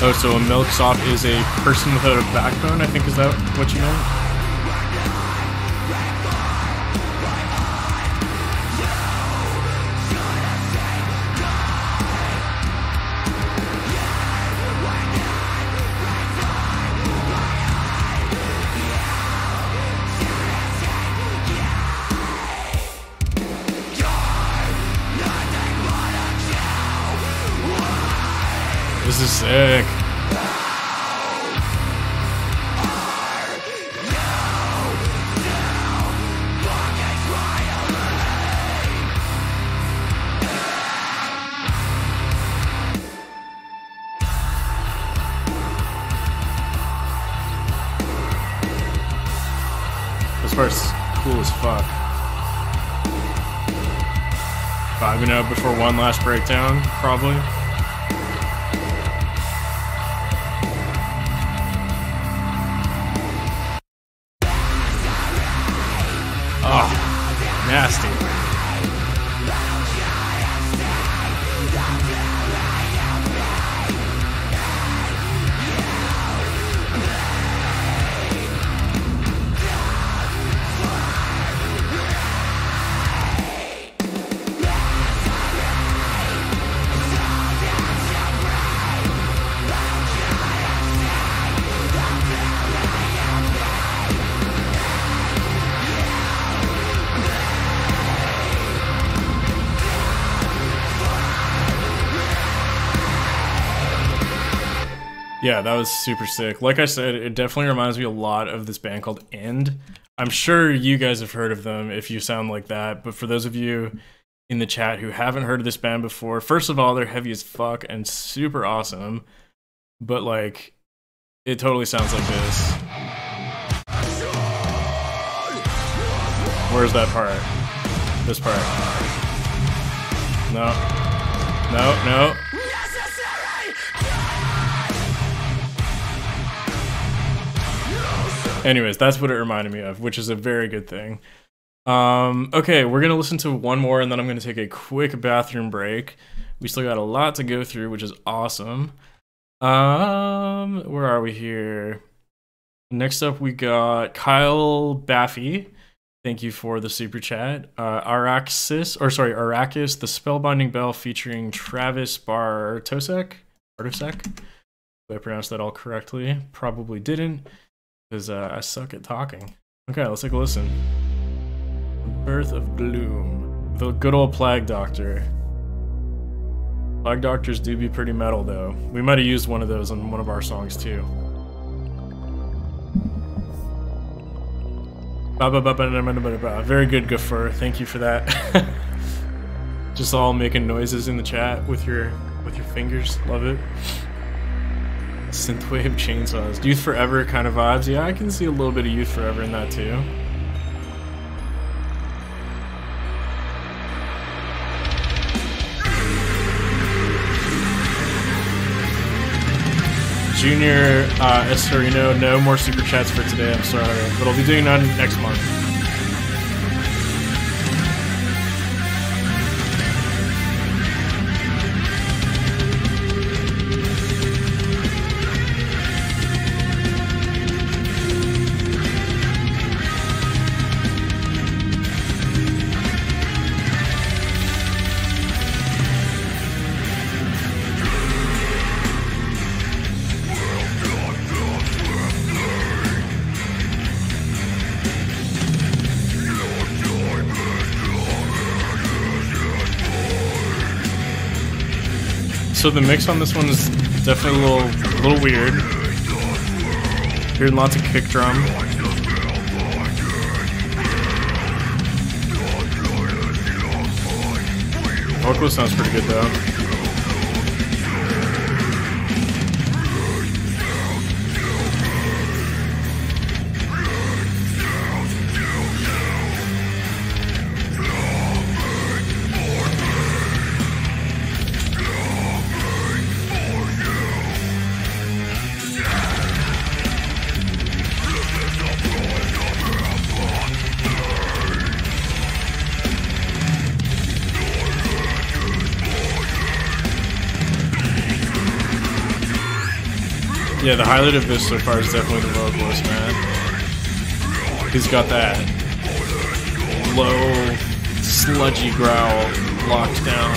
Oh, so a milksop is a person without a backbone, I think is that what you meant? Last breakdown, probably. Yeah, that was super sick. Like I said, it definitely reminds me a lot of this band called End. I'm sure you guys have heard of them if you sound like that, but for those of you in the chat who haven't heard of this band before, first of all, they're heavy as fuck and super awesome. But like it totally sounds like this. Where's that part? This part. No. No, no. Anyways, that's what it reminded me of, which is a very good thing. Um, okay, we're gonna listen to one more, and then I'm gonna take a quick bathroom break. We still got a lot to go through, which is awesome. Um, where are we here? Next up, we got Kyle Baffy. Thank you for the super chat. Uh, Araxis, or sorry, Arrakis, the Spellbinding Bell featuring Travis Bartosek. Bartosek? Did I pronounced that all correctly? Probably didn't because uh, I suck at talking. Okay, let's take a listen. The Birth of Gloom. The good old Plague Doctor. Plague Doctors do be pretty metal, though. We might have used one of those on one of our songs, too. Very good, Gafur. Thank you for that. Just all making noises in the chat with your with your fingers. Love it. Synthwave chainsaws. Youth Forever kind of vibes. Yeah, I can see a little bit of Youth Forever in that too. Junior uh, Estorino, no more super chats for today. I'm sorry, but I'll be doing none next month. So the mix on this one is definitely a little, a little weird. Hearing lots of kick drum. Vocal sounds pretty good though. Highlight of this so far is definitely the vocalist, man. He's got that low, sludgy growl locked down.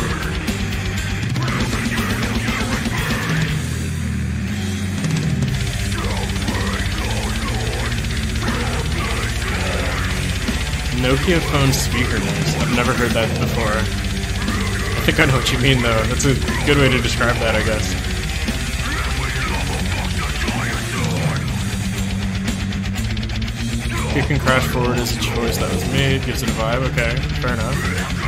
Nokia phone speaker noise. I've never heard that before. I think I know what you mean though. That's a good way to describe that, I guess. Kick and crash forward is a choice that was made, gives it a vibe. Okay, fair enough.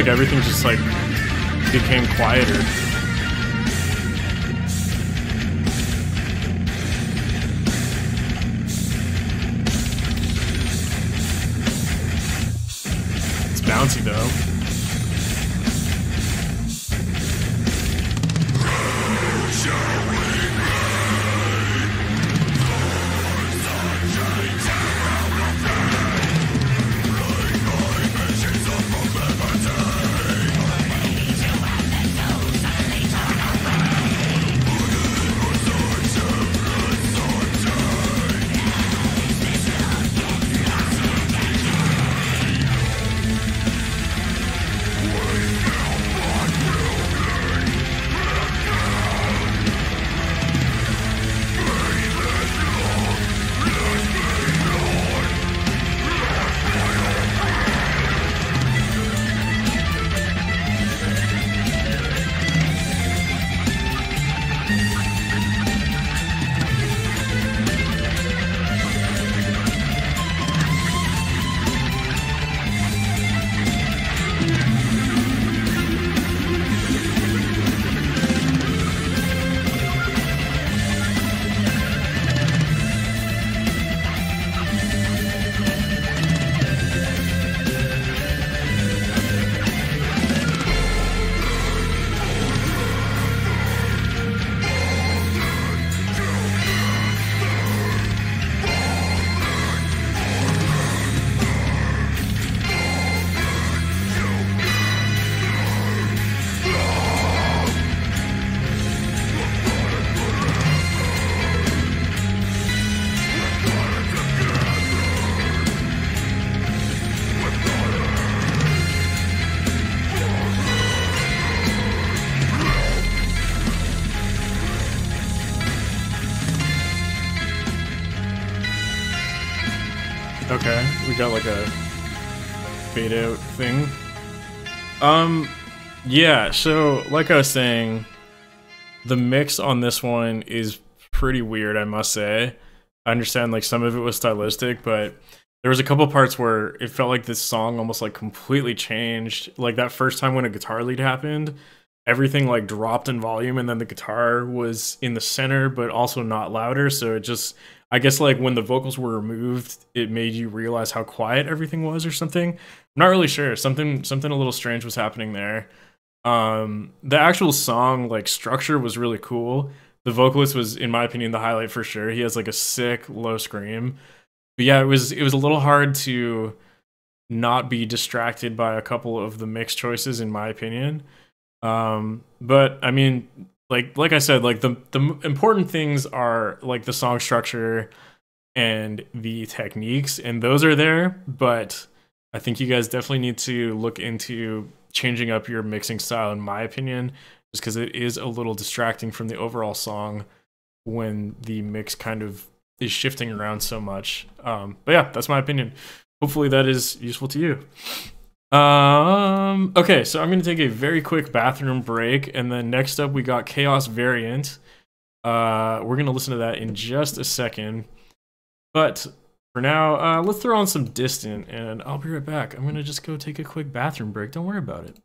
Like everything just like became quieter. Got like a fade out thing. Um, yeah, so like I was saying, the mix on this one is pretty weird, I must say. I understand like some of it was stylistic, but there was a couple parts where it felt like this song almost like completely changed. Like that first time when a guitar lead happened, everything like dropped in volume and then the guitar was in the center but also not louder, so it just I guess like when the vocals were removed, it made you realize how quiet everything was or something. I'm not really sure. Something something a little strange was happening there. Um the actual song like structure was really cool. The vocalist was in my opinion the highlight for sure. He has like a sick low scream. But yeah, it was it was a little hard to not be distracted by a couple of the mix choices in my opinion. Um but I mean like like I said, like the the important things are like the song structure and the techniques, and those are there. But I think you guys definitely need to look into changing up your mixing style, in my opinion, just because it is a little distracting from the overall song when the mix kind of is shifting around so much. Um, but yeah, that's my opinion. Hopefully that is useful to you. Um, okay, so I'm going to take a very quick bathroom break, and then next up we got Chaos Variant. Uh, we're going to listen to that in just a second. But for now, uh, let's throw on some Distant, and I'll be right back. I'm going to just go take a quick bathroom break. Don't worry about it.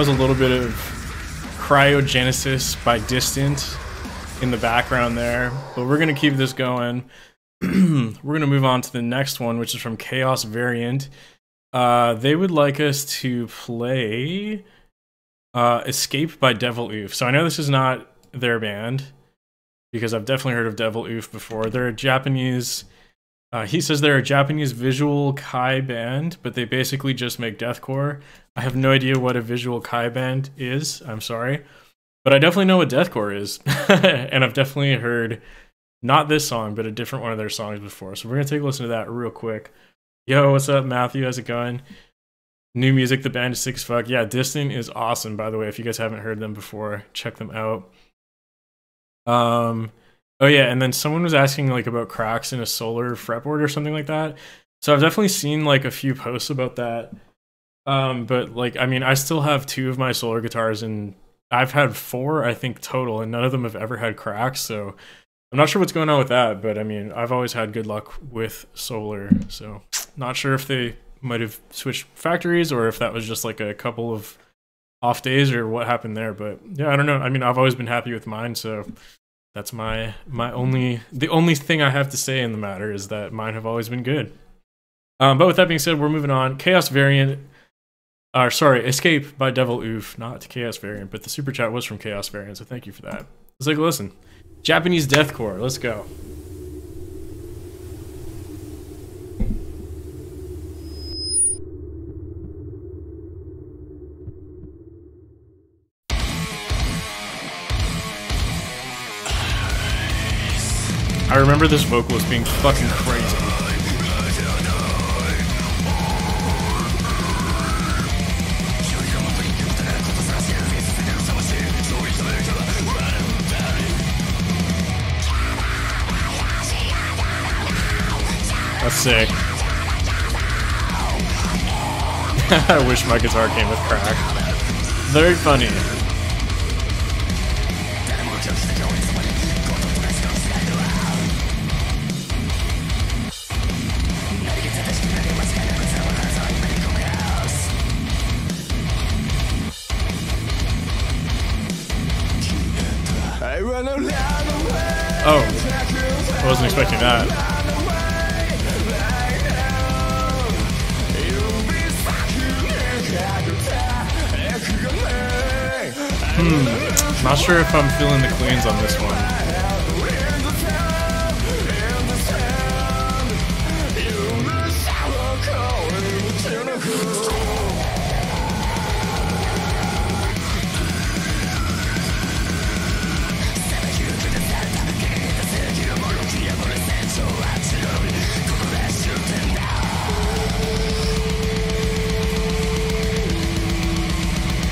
Was a little bit of cryogenesis by distant in the background there, but we're gonna keep this going. we're gonna move on to the next one, which is from Chaos Variant. Uh, they would like us to play uh, "Escape" by Deviloof. So I know this is not their band because I've definitely heard of Deviloof before. They're a Japanese. Uh, he says they're a Japanese visual kei band, but they basically just make deathcore. I have no idea what a visual kei band is. I'm sorry, but I definitely know what deathcore is, and I've definitely heard not this song, but a different one of their songs before. So we're gonna take a listen to that real quick. Yo, what's up, Matthew? How's it going? New music, the band is six fuck. Yeah, Distant is awesome, by the way. If you guys haven't heard them before, check them out. Um, oh yeah, and then someone was asking like about cracks in a solar fretboard or something like that. So I've definitely seen like a few posts about that. Um, but like I mean, I still have two of my solar guitars, and I've had four, I think total, and none of them have ever had cracks. So I'm not sure what's going on with that, but I mean, I've always had good luck with solar. So not sure if they might have switched factories or if that was just like a couple of off days or what happened there. But yeah, I don't know. I mean, I've always been happy with mine, so that's my my only the only thing I have to say in the matter is that mine have always been good. Um, but with that being said, we're moving on. Chaos Variant, or sorry, Escape by Deviloof, not Chaos Variant, but the super chat was from Chaos Variant, so thank you for that. Let's take a listen. Japanese deathcore. Let's go. Remember this vocalist being fucking crazy. That's sick. I wish my guitar came with crack. Very funny. That. Hmm. Not sure if I'm feeling the cleans on this one.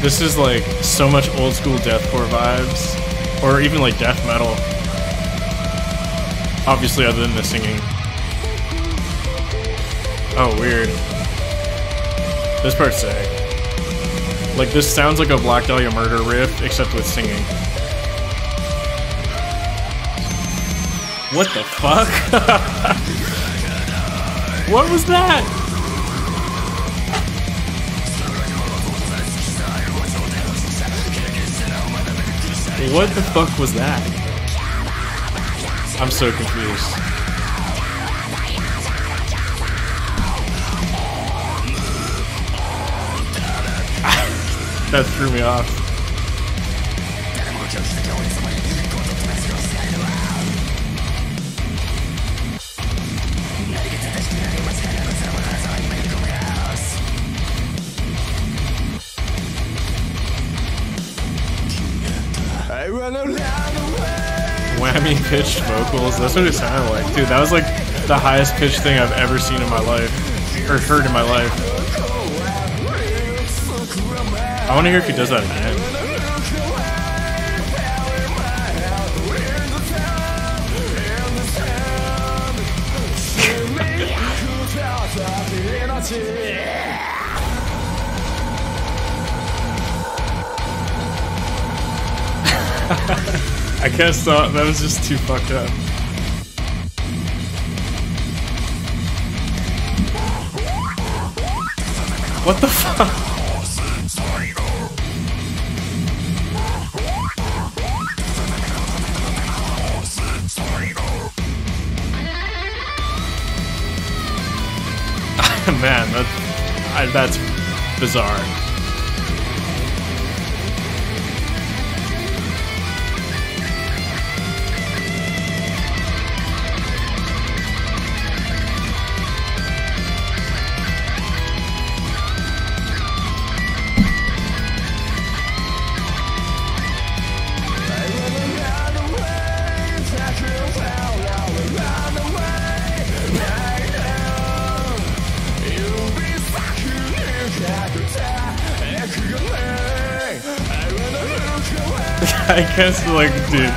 This is like so much old school deathcore vibes, or even like death metal. Obviously, other than the singing. Oh, weird. This part's sick. Like, this sounds like a Black Dahlia Murder riff, except with singing. What the fuck? what was that? What the fuck was that? I'm so confused. that threw me off. Pitched vocals. That's what it sounded like. Dude, that was like the highest pitched thing I've ever seen in my life. Or heard in my life. I want to hear if he does that again. Can't stop. That was just too fucked up. What the fuck? Man, that, I, that's bizarre. I guess, like, dude,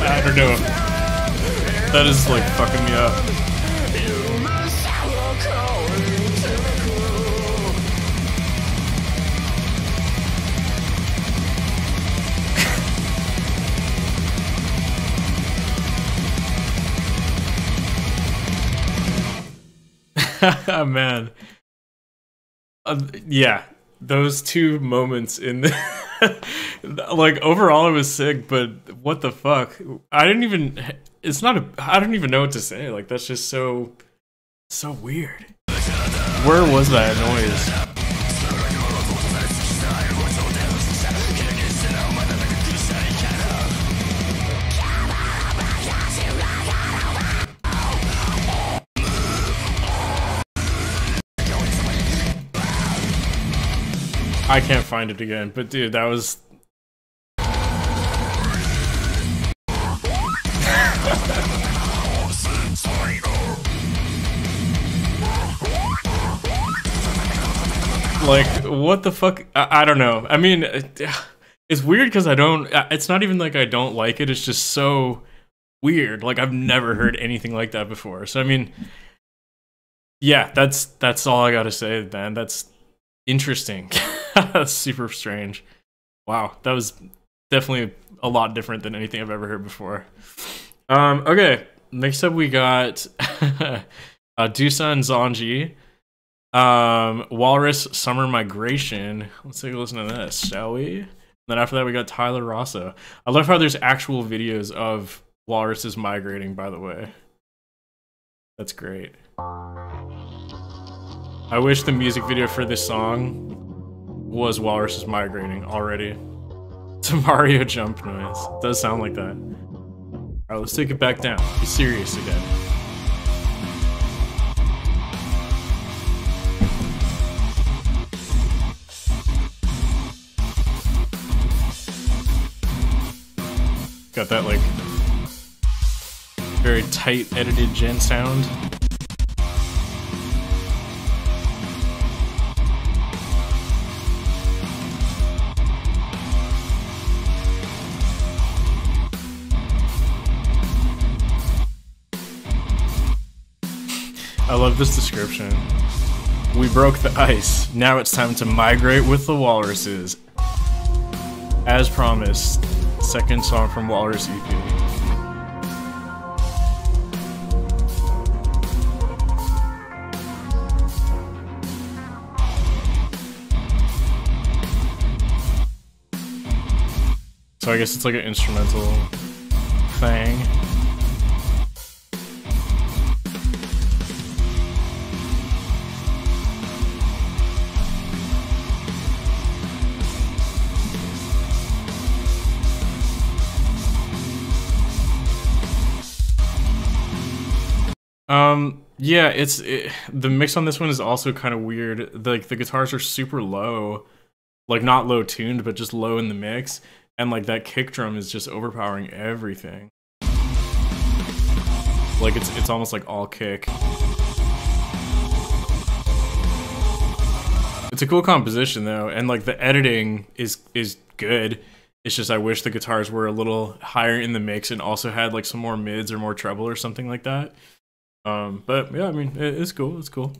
I don't know. That is, like, fucking me up. Man. Uh, yeah, those two moments in the like overall it was sick, but what the fuck? I didn't even it's not a I don't even know what to say. Like that's just so so weird. Where was that noise? I can't find it again, but dude, that was like what the fuck? I, I don't know. I mean it's weird because i don't it's not even like i don't like it it's just so weird. Like i've never heard anything like that before. So i mean yeah that's that's all i gotta say man. That's interesting that's super strange wow that was definitely a lot different than anything i've ever heard before um okay next up we got uh dusan zanji um, Walrus Summer Migration. Let's take a listen to this, shall we? And then after that, we got Tyler Rosso. I love how there's actual videos of walruses migrating. By the way, that's great. I wish the music video for this song was walruses migrating already. A Mario jump noise. It does sound like that. All right, let's take it back down. Be serious again. Got that like very tight edited djent sound. I love this description. We broke the ice. Now it's time to migrate with the walruses. As promised, second song from Walrus EP. So I guess it's like an instrumental thing. Um, yeah, it's it, the mix on this one is also kind of weird. The, like the guitars are super low, like not low tuned, but just low in the mix, and like that kick drum is just overpowering everything. Like it's it's almost like all kick. It's a cool composition though, and like the editing is is good. It's just I wish the guitars were a little higher in the mix and also had like some more mids or more treble or something like that. Um, but yeah, I mean, it, it's cool. It's cool.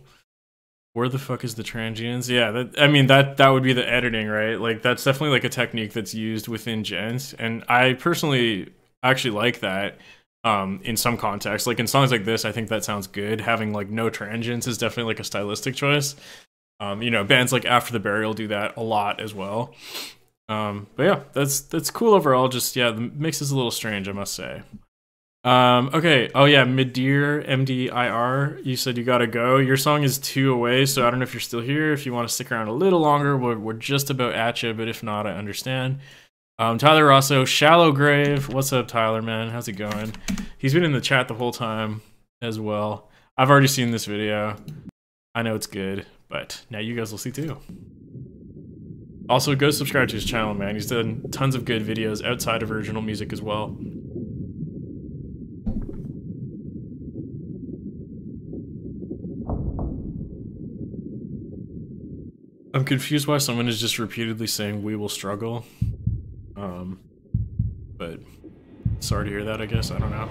Where the fuck is the transients? Yeah, that, I mean that that would be the editing, right? Like that's definitely like a technique that's used within gens, and I personally actually like that. Um, in some contexts, like in songs like this, I think that sounds good. Having like no transients is definitely like a stylistic choice. Um, you know, bands like After the Burial do that a lot as well. Um, but yeah, that's that's cool overall. Just yeah, the mix is a little strange, I must say. Um, okay. Oh yeah, Midir MDIR. You said you gotta go. Your song is two away, so I don't know if you're still here. If you want to stick around a little longer, we're, we're just about at you. But if not, I understand. Um, Tyler Rosso, Shallow Grave. What's up, Tyler? Man, how's it going? He's been in the chat the whole time as well. I've already seen this video. I know it's good, but now you guys will see too. Also, go subscribe to his channel, man. He's done tons of good videos outside of original music as well. I'm confused why someone is just repeatedly saying we will struggle. Um, but sorry to hear that, I guess. I don't know.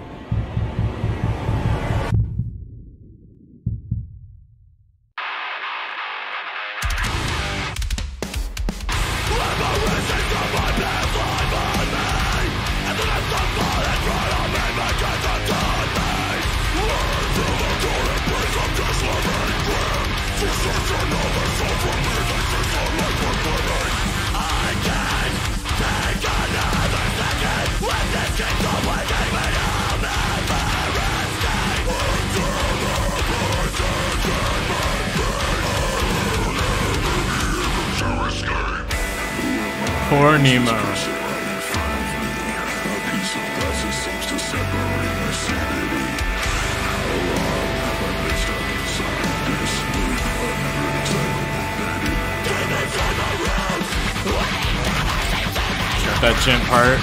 Poor Nemo. That djent part.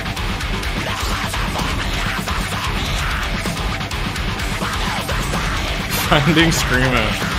Finding Screamo.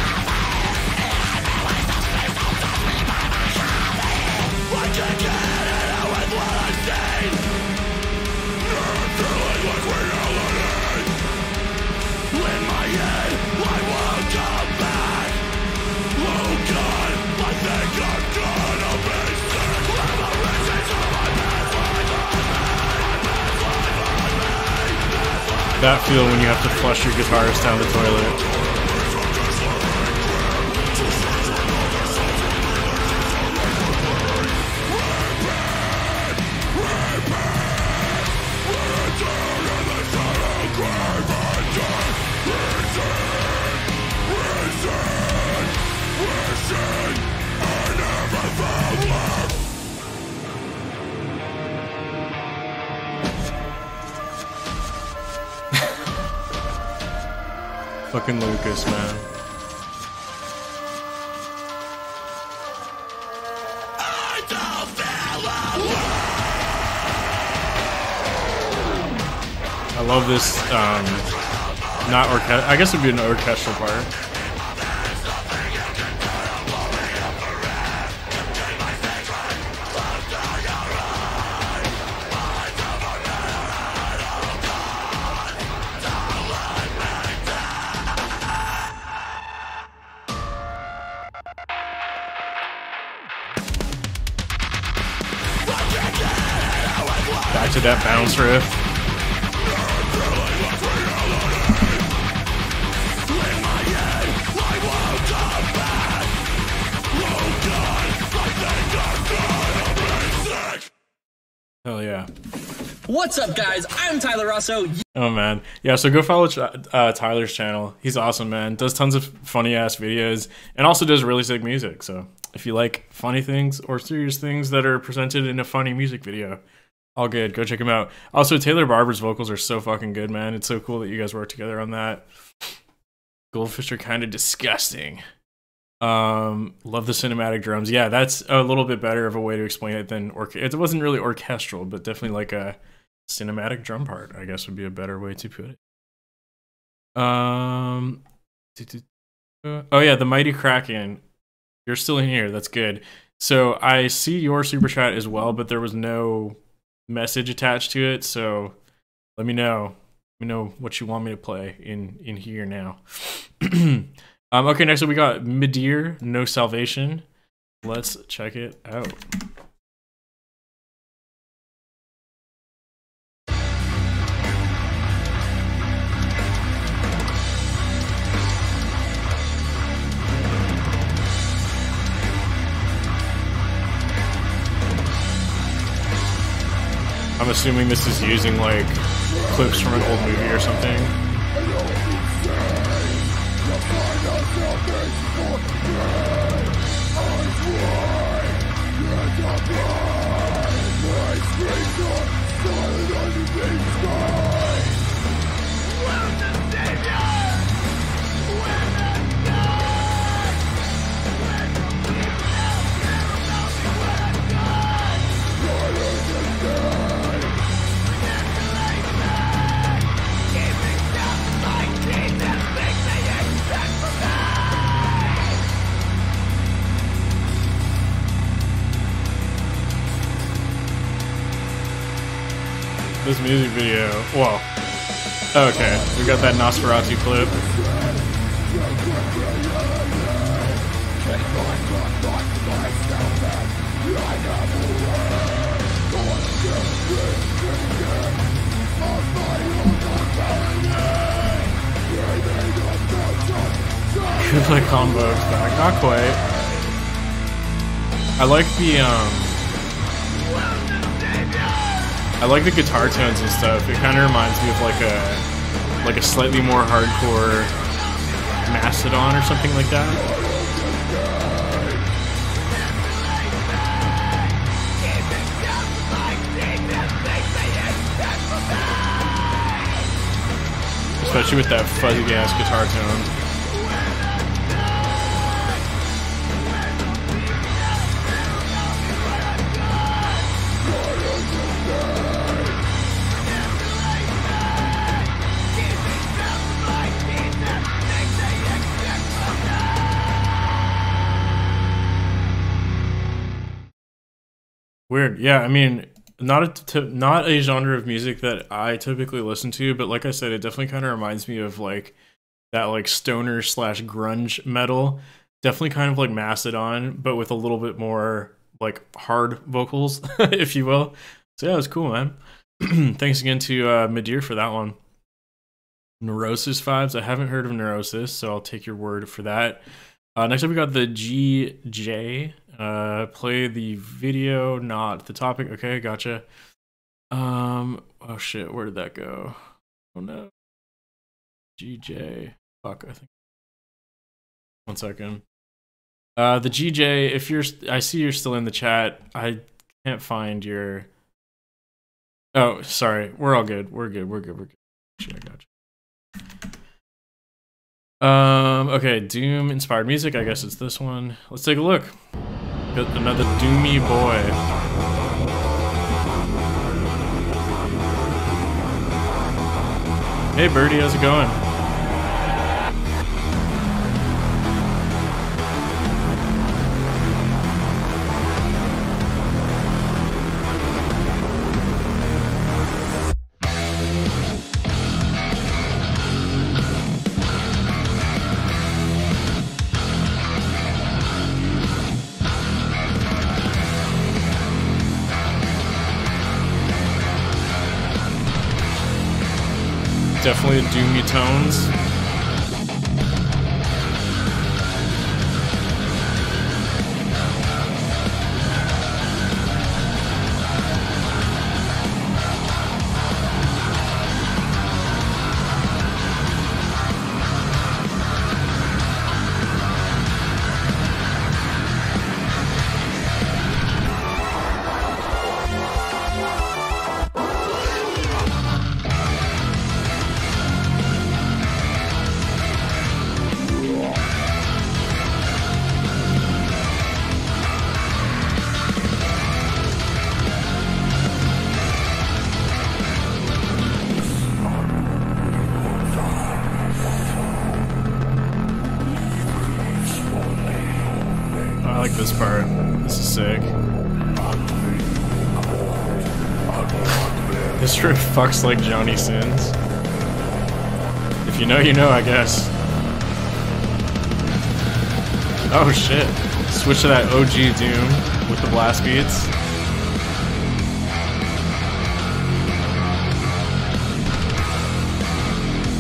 Feel when you have to flush your guitarist down the toilet. I guess it would be an orchestral part. Oh man, yeah. So go follow uh, Tyler's channel. He's awesome, man. Does tons of funny ass videos and also does really sick music. So if you like funny things or serious things that are presented in a funny music video, all good. Go check him out. Also, Taylor Barber's vocals are so fucking good, man. It's so cool that you guys work together on that. Goldfish are kind of disgusting. Um, love the cinematic drums. Yeah, that's a little bit better of a way to explain it than. It wasn't really orchestral, but definitely like a cinematic drum part. I guess would be a better way to put it. Um, oh yeah, the mighty kraken. You're still in here. That's good. So I see your super chat as well, but there was no message attached to it. So let me know. Let me know what you want me to play in in here now. um, okay, next up we got Midir, No Salvation. Let's check it out. Assuming this is using like clips from an old movie or something. This music video, well, okay, we got that Nosferatu clip. Good combo's back, not quite. I like the um I like the guitar tones and stuff. It kind of reminds me of like a like a slightly more hardcore Mastodon or something like that. Especially with that fuzzy ass guitar tone. Weird. Yeah, I mean, not a not a genre of music that I typically listen to, but like I said, it definitely kind of reminds me of like that like stoner slash grunge metal. Definitely kind of like Mastodon, but with a little bit more like hard vocals, if you will. So yeah, it was cool, man. Thanks again to uh, Madeir for that one. Neurosis vibes. I haven't heard of Neurosis, so I'll take your word for that. Uh, next up, we got the GJ. Uh, play the video, not the topic. Okay, gotcha. Um, oh shit, where did that go? Oh no. GJ. Fuck, I think. One second. Uh, the GJ, if you're, I see you're still in the chat. I can't find your. Oh, sorry. We're all good. We're good. We're good. We're good. Shit, I got you. Um, okay, Doom inspired music. I guess it's this one. Let's take a look. Got another Doomy boy. Hey Birdie, how's it going? Tones. Like this part. This is sick. This riff fucks like Johnny Sins. If you know, you know, I guess. Oh shit. Switch to that OG Doom with the blast beats.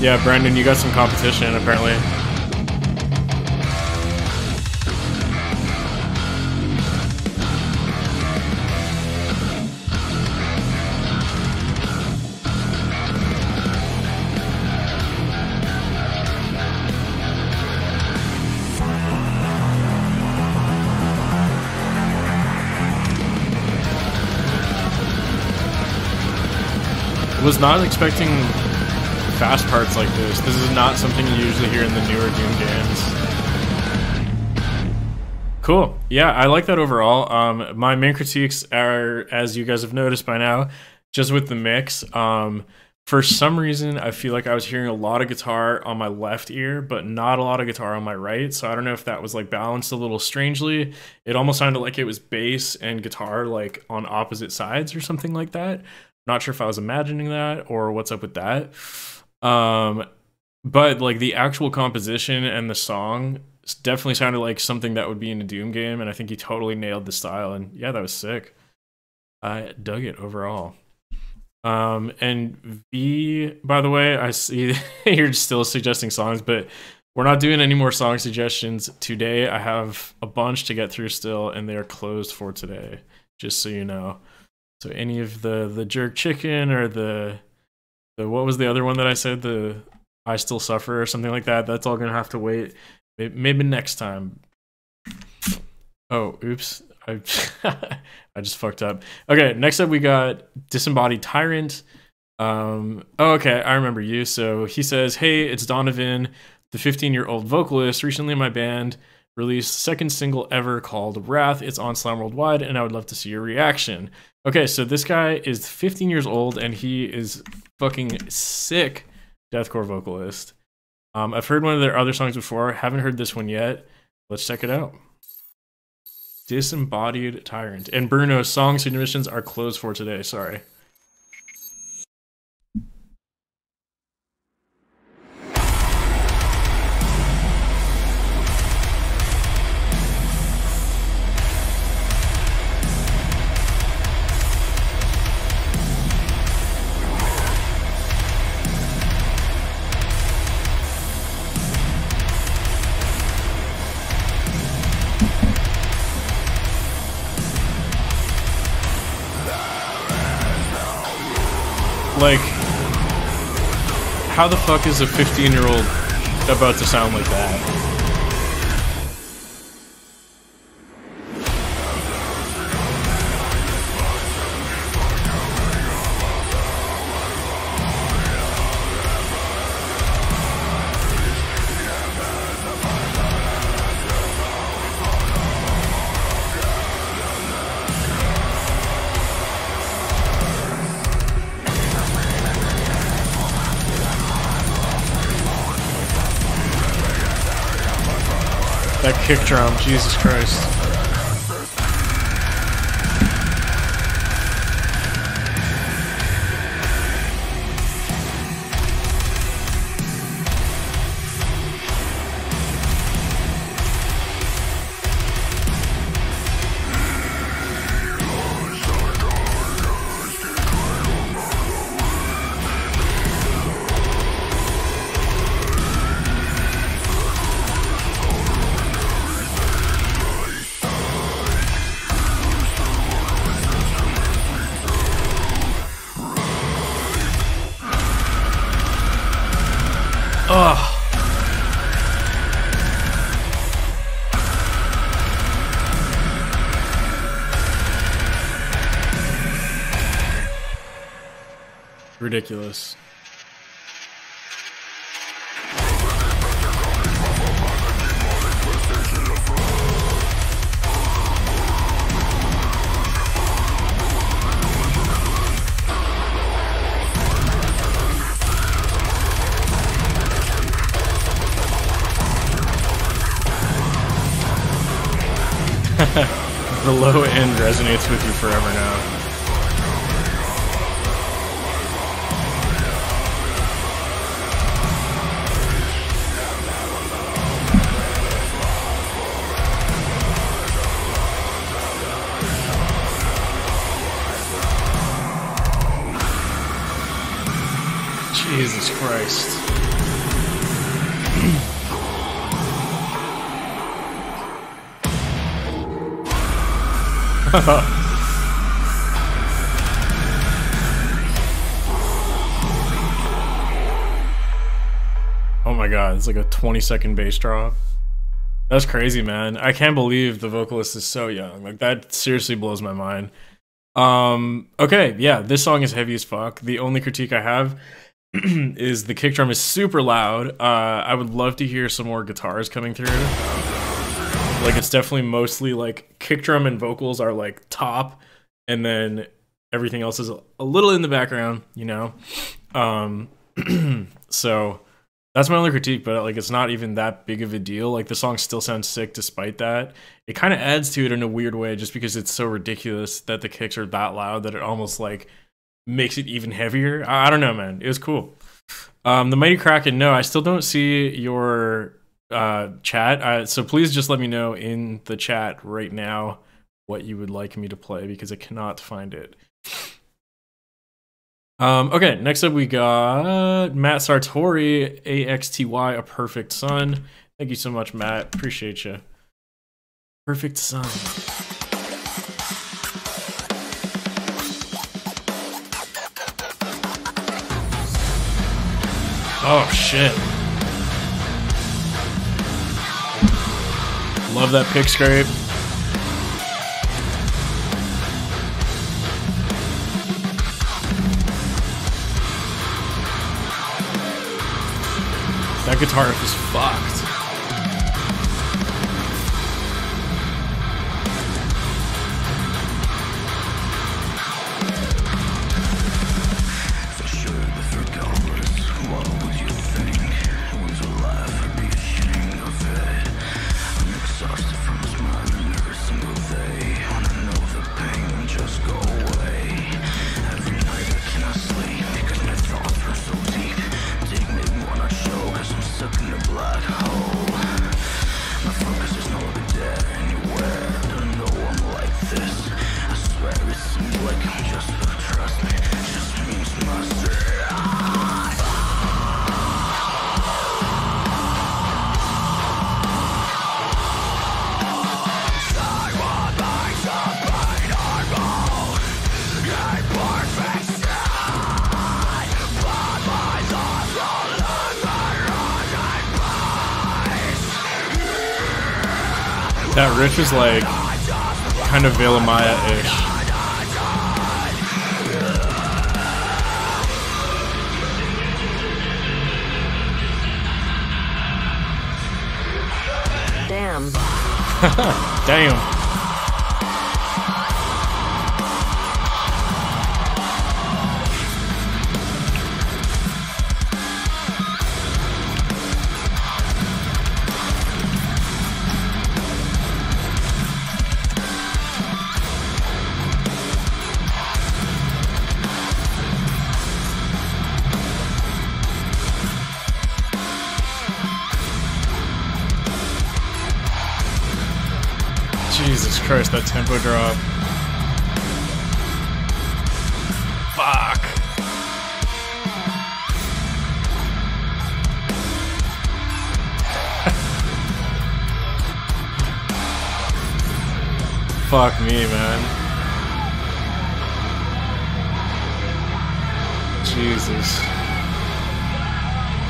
Yeah, Brandon, you got some competition apparently. Was not expecting fast parts like this. This is not something you usually hear in the newer Doom games. Cool. Yeah, I like that overall. Um, my main critiques are, as you guys have noticed by now, just with the mix. Um, for some reason, I feel like I was hearing a lot of guitar on my left ear, but not a lot of guitar on my right. So I don't know if that was like balanced a little strangely. It almost sounded like it was bass and guitar like on opposite sides or something like that. Not sure if I was imagining that or what's up with that. Um, but like the actual composition and the song definitely sounded like something that would be in a Doom game, and I think he totally nailed the style. And yeah, that was sick. I dug it overall. Um, and V, by the way, I see you're still suggesting songs, but we're not doing any more song suggestions today. I have a bunch to get through still, and they are closed for today, just so you know. So any of the the jerk chicken or the the what was the other one that I said the I still suffer or something like that. That's all gonna have to wait. Maybe next time. Oh, oops. I I just fucked up. Okay, next up we got Disembodied Tyrant. Um, oh, okay, I remember you. So he says, "Hey, it's Donovan, the 15-year-old vocalist. Recently, my band released second single ever called Wrath. It's on Slam Worldwide, and I would love to see your reaction." Okay, so this guy is 15 years old, and he is fucking sick deathcore vocalist. Um, I've heard one of their other songs before. Haven't heard this one yet. Let's check it out. Disembodied Tyrant. And Bruno, song submissions are closed for today. Sorry. Like how the fuck is a 15 year old about to sound like that kick drum. Jesus christ Ridiculous. the low end resonates with you forever now. Jesus Christ. oh my god, it's like a 20 second bass drop. That's crazy, man. I can't believe the vocalist is so young. Like that seriously blows my mind. Um. Okay. Yeah. This song is heavy as fuck. The only critique I have is the kick drum is super loud. Uh, I would love to hear some more guitars coming through. Like it's definitely mostly like kick drum and vocals are like top, and then everything else is a little in the background. You know. Um. so that's my only critique, but like it's not even that big of a deal. Like the song still sounds sick despite that. It kind of adds to it in a weird way just because it's so ridiculous that the kicks are that loud that it almost like makes it even heavier. I, I don't know, man. It was cool. Um, the Mighty Kraken, no, I still don't see your uh, chat. Uh, so please just let me know in the chat right now what you would like me to play because I cannot find it. Um, okay, next up we got Matt Sartori, AXTY, a perfect son. Thank you so much, Matt. Appreciate you. Perfect son. Oh shit. Love that pick scrape. That guitar is fucked. Riff is like kind of Veil of Maya ish. Damn. Damn. Tempo drop. Fuck. Fuck me, man. Jesus.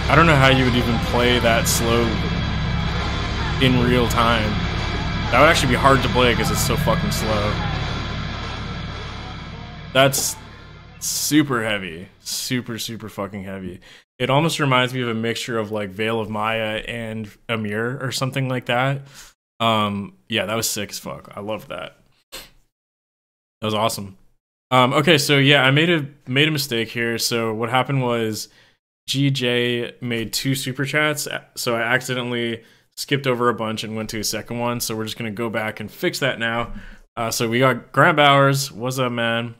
I don't know how you would even play that slow in real time. That would actually be hard to play because it's so fucking slow. That's super heavy. Super, super fucking heavy. It almost reminds me of a mixture of like Veil of Maya and Emmure or something like that. Um, yeah, that was sick as fuck. I love that. That was awesome. Um, okay, so yeah, I made a made a mistake here. So what happened was GJ made two super chats, so I accidentally skipped over a bunch and went to a second one. So we're just gonna go back and fix that now. Uh, so we got Grant Bowers. What's up, man?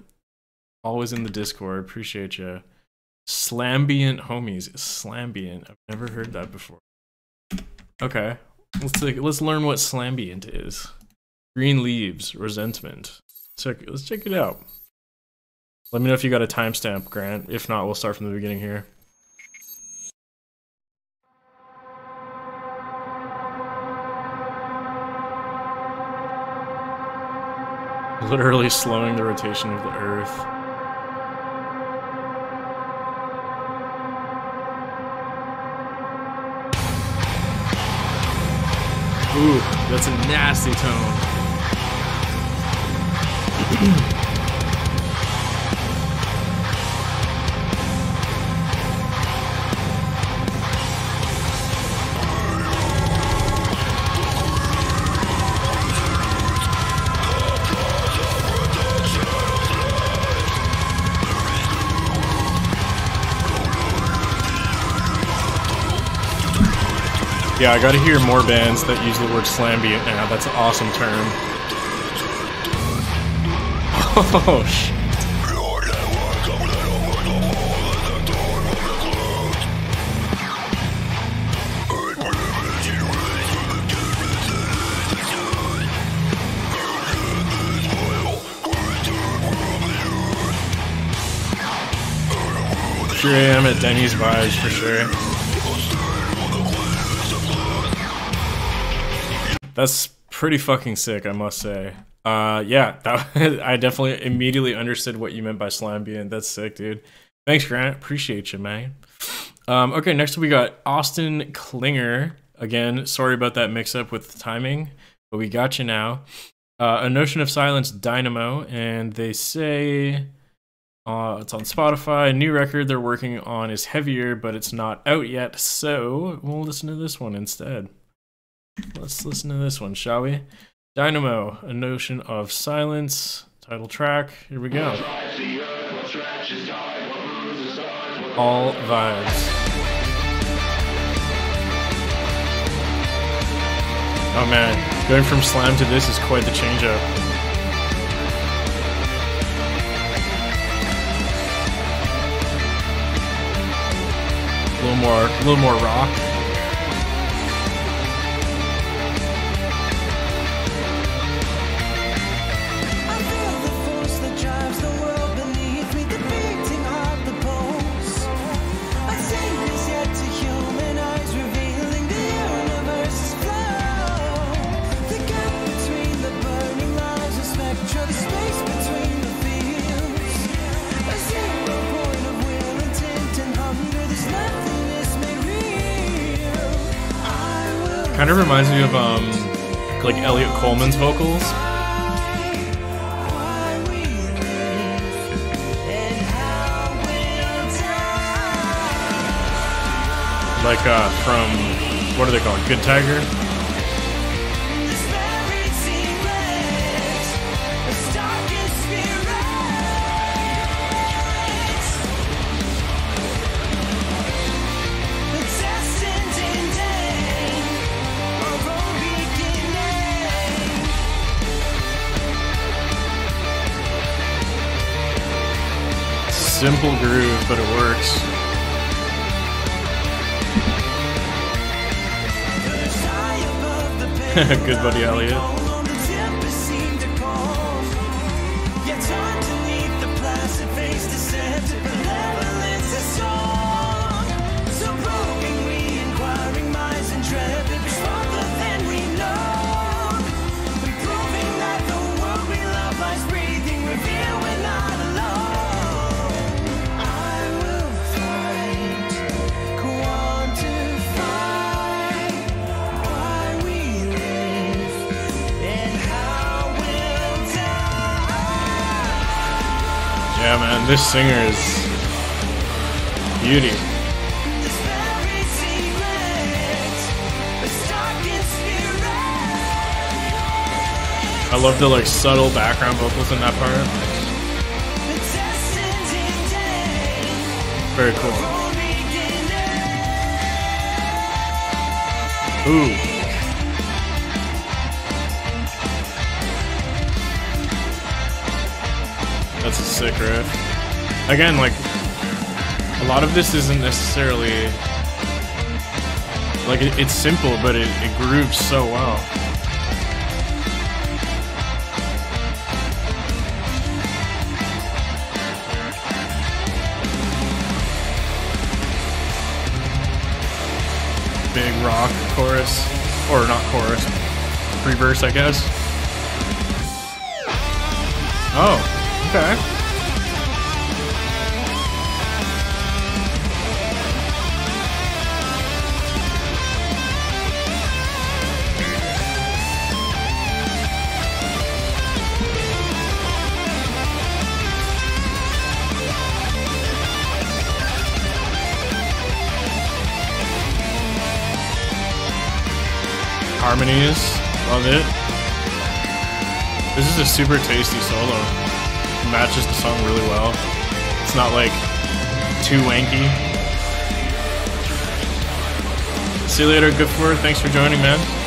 Always in the Discord. Appreciate you. Slambient homies. Slambient. I've never heard that before. Okay, let's take, let's learn what slambient is. Green leaves. Resentment. Check. Let's check it out. Let me know if you got a timestamp, Grant. If not, we'll start from the beginning here. Literally slowing the rotation of the Earth. Ooh, that's a nasty tone. I gotta hear more bands that use the word slambient now. That's an awesome term. Oh, sh- Here I am at Denny's vibes for sure. That's pretty fucking sick, I must say. Uh, yeah, that, I definitely immediately understood what you meant by slambient. That's sick, dude. Thanks, Grant. Appreciate you, man. Um, okay, next we got Austin Klinger. Again, sorry about that mix up with the timing, but we got you now. Uh, a Notion of Silence Dynamo, and they say uh, it's on Spotify. A New record they're working on is heavier, but it's not out yet, so we'll listen to this one instead. Let's listen to this one, shall we? Dynamo, A Notion of Silence, title track. Here we go. All vibes. Oh man, going from slam to this is quite the change up. A little more, a little more rock. Me of um, like Elliot Coleman's vocals. like uh from what are they called? Good Tiger. Simple groove, but it works. Good buddy Elliot. This singer is beauty. I love the like subtle background vocals in that part. Very cool. Ooh. That's a sick riff. Again, like a lot of this isn't necessarily like it, it's simple, but it, it grooves so well. Big rock chorus, or not chorus, pre-verse, I guess. Oh, okay. Harmonies, love it. This is a super tasty solo. It matches the song really well. It's not like too wanky. See you later, good for Thanks for joining, man.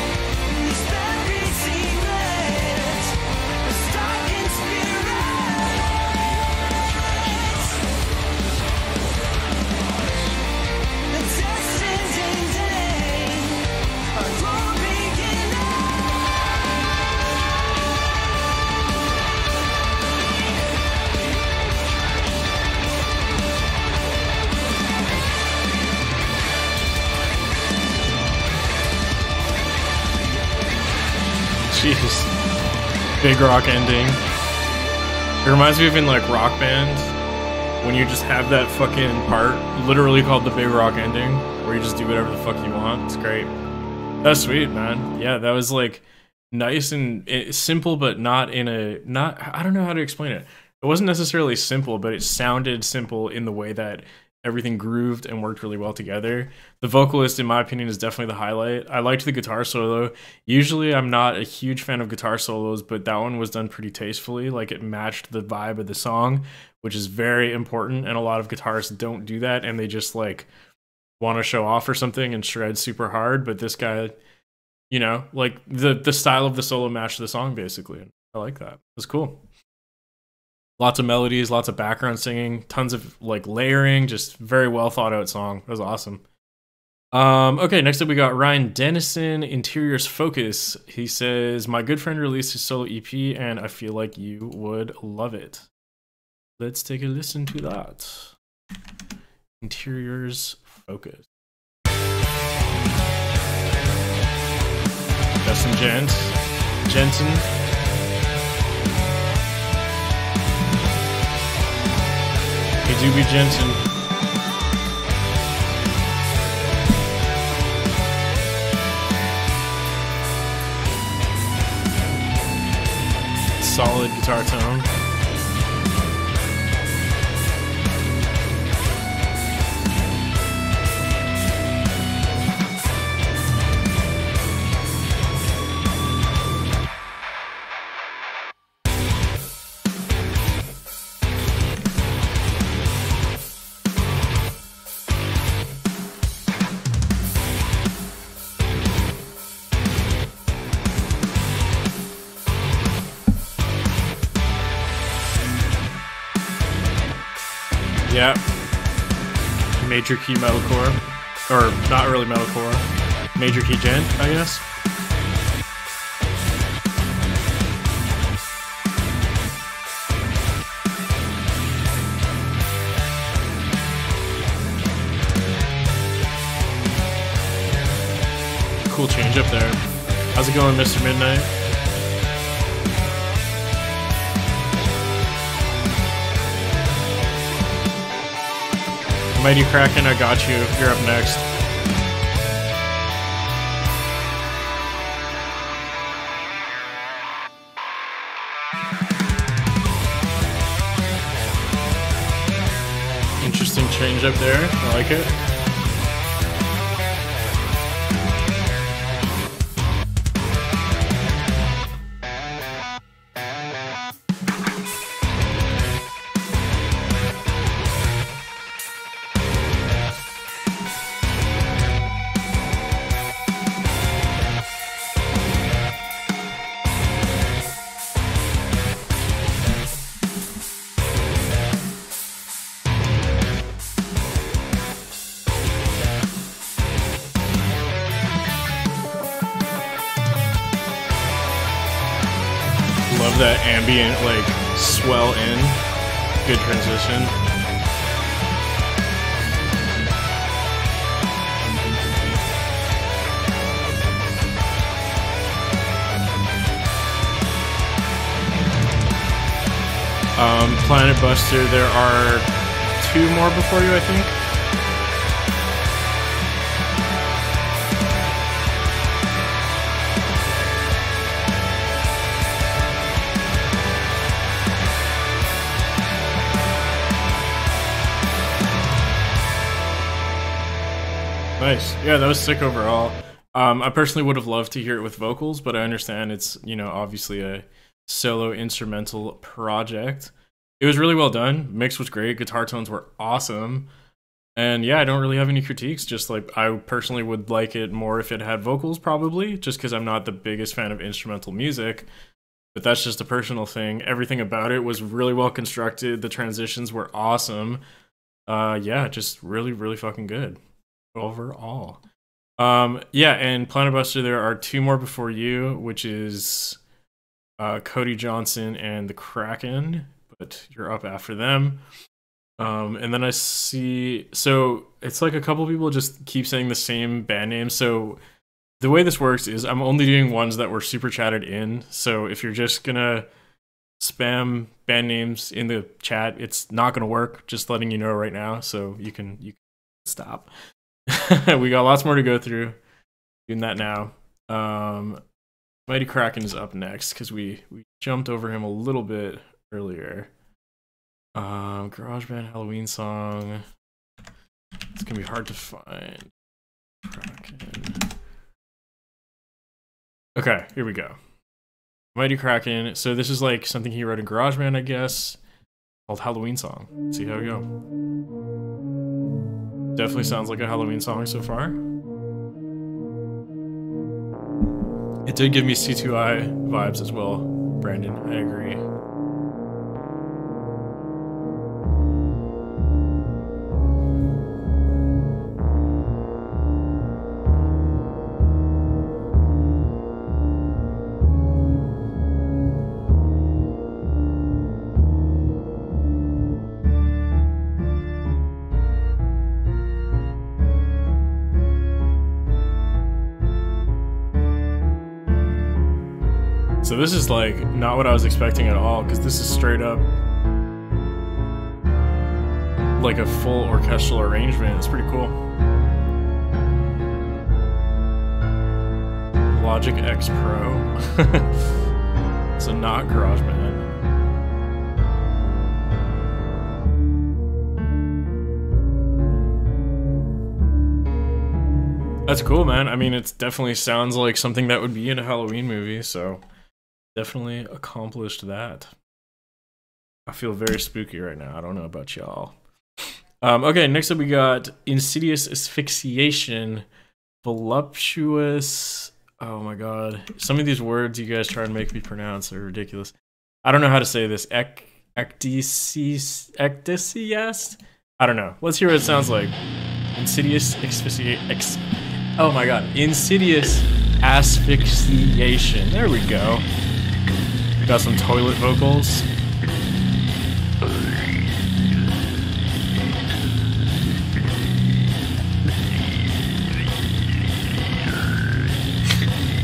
Big rock ending. It reminds me of in like rock band when you just have that fucking part literally called the big rock ending where you just do whatever the fuck you want. It's great. That's sweet, man. Yeah, that was like nice and eh, simple, but not in a not. I don't know how to explain it. It wasn't necessarily simple, but it sounded simple in the way that everything grooved and worked really well together. The vocalist, in my opinion, is definitely the highlight. I liked the guitar solo. Usually, I'm not a huge fan of guitar solos, but that one was done pretty tastefully. Like it matched the vibe of the song, which is very important. And a lot of guitarists don't do that, and they just like want to show off or something and shred super hard. But this guy, you know, like the the style of the solo matched the song basically. I like that. It was cool. Lots of melodies, lots of background singing, tons of like layering, just very well thought out song. That was awesome. Um, okay, next up we got Ryan Dennison, Interiors Focus. He says, My good friend released his solo EP and I feel like you would love it. Let's take a listen to that. Interiors Focus. Justin. Jensen. Doobie Jensen. Solid guitar tone. Yeah. Major key metalcore. Or not really metalcore. Major key djent, I guess. Cool change up there. How's it going, Mr. Midnight? Mighty Kraken, I got you. You're up next. Interesting change up there. I like it. There are two more before you, I think. Nice. Yeah, that was sick overall. Um, I personally would have loved to hear it with vocals, but I understand it's, you know, obviously a solo instrumental project. It was really well done. Mix was great. Guitar tones were awesome. And yeah, I don't really have any critiques. Just like I personally would like it more if it had vocals, probably, just because I'm not the biggest fan of instrumental music. But that's just a personal thing. Everything about it was really well constructed. The transitions were awesome. Uh, yeah, just really, really fucking good overall. Um, yeah, and Planet Buster, there are two more before you, which is uh, Cody Johnson and the Kraken, but you're up after them. Um, and then I see, so it's like a couple people just keep saying the same band name. So the way this works is I'm only doing ones that were super chatted in. So if you're just gonna spam band names in the chat, it's not gonna work. Just letting you know right now, so you can you can stop. we got lots more to go through. Doing that now. Um, Mighty Kraken is up next because we we jumped over him a little bit earlier. Um, GarageBand Halloween song. It's gonna be hard to find. Kraken. Okay, here we go. Mighty Kraken. So this is like something he wrote in GarageBand, I guess, called Halloween song. Let's see how we go. Definitely sounds like a Halloween song so far. It did give me C2I vibes as well, Brandon. I agree. This is like not what I was expecting at all because this is straight up like a full orchestral arrangement. It's pretty cool. Logic X Pro. so not GarageBand. That's cool, man. I mean, it definitely sounds like something that would be in a Halloween movie, so definitely accomplished that. I feel very spooky right now. I don't know about y'all. Um, okay, next up we got Insidious Asphyxiation, Voluptuous. Oh my god. Some of these words you guys try and make me pronounce are ridiculous. I don't know how to say this. Ec-. I don't know. Let's hear what it sounds like. Insidious asphyxiation. Oh my god. Insidious asphyxiation. There we go. Got some toilet vocals.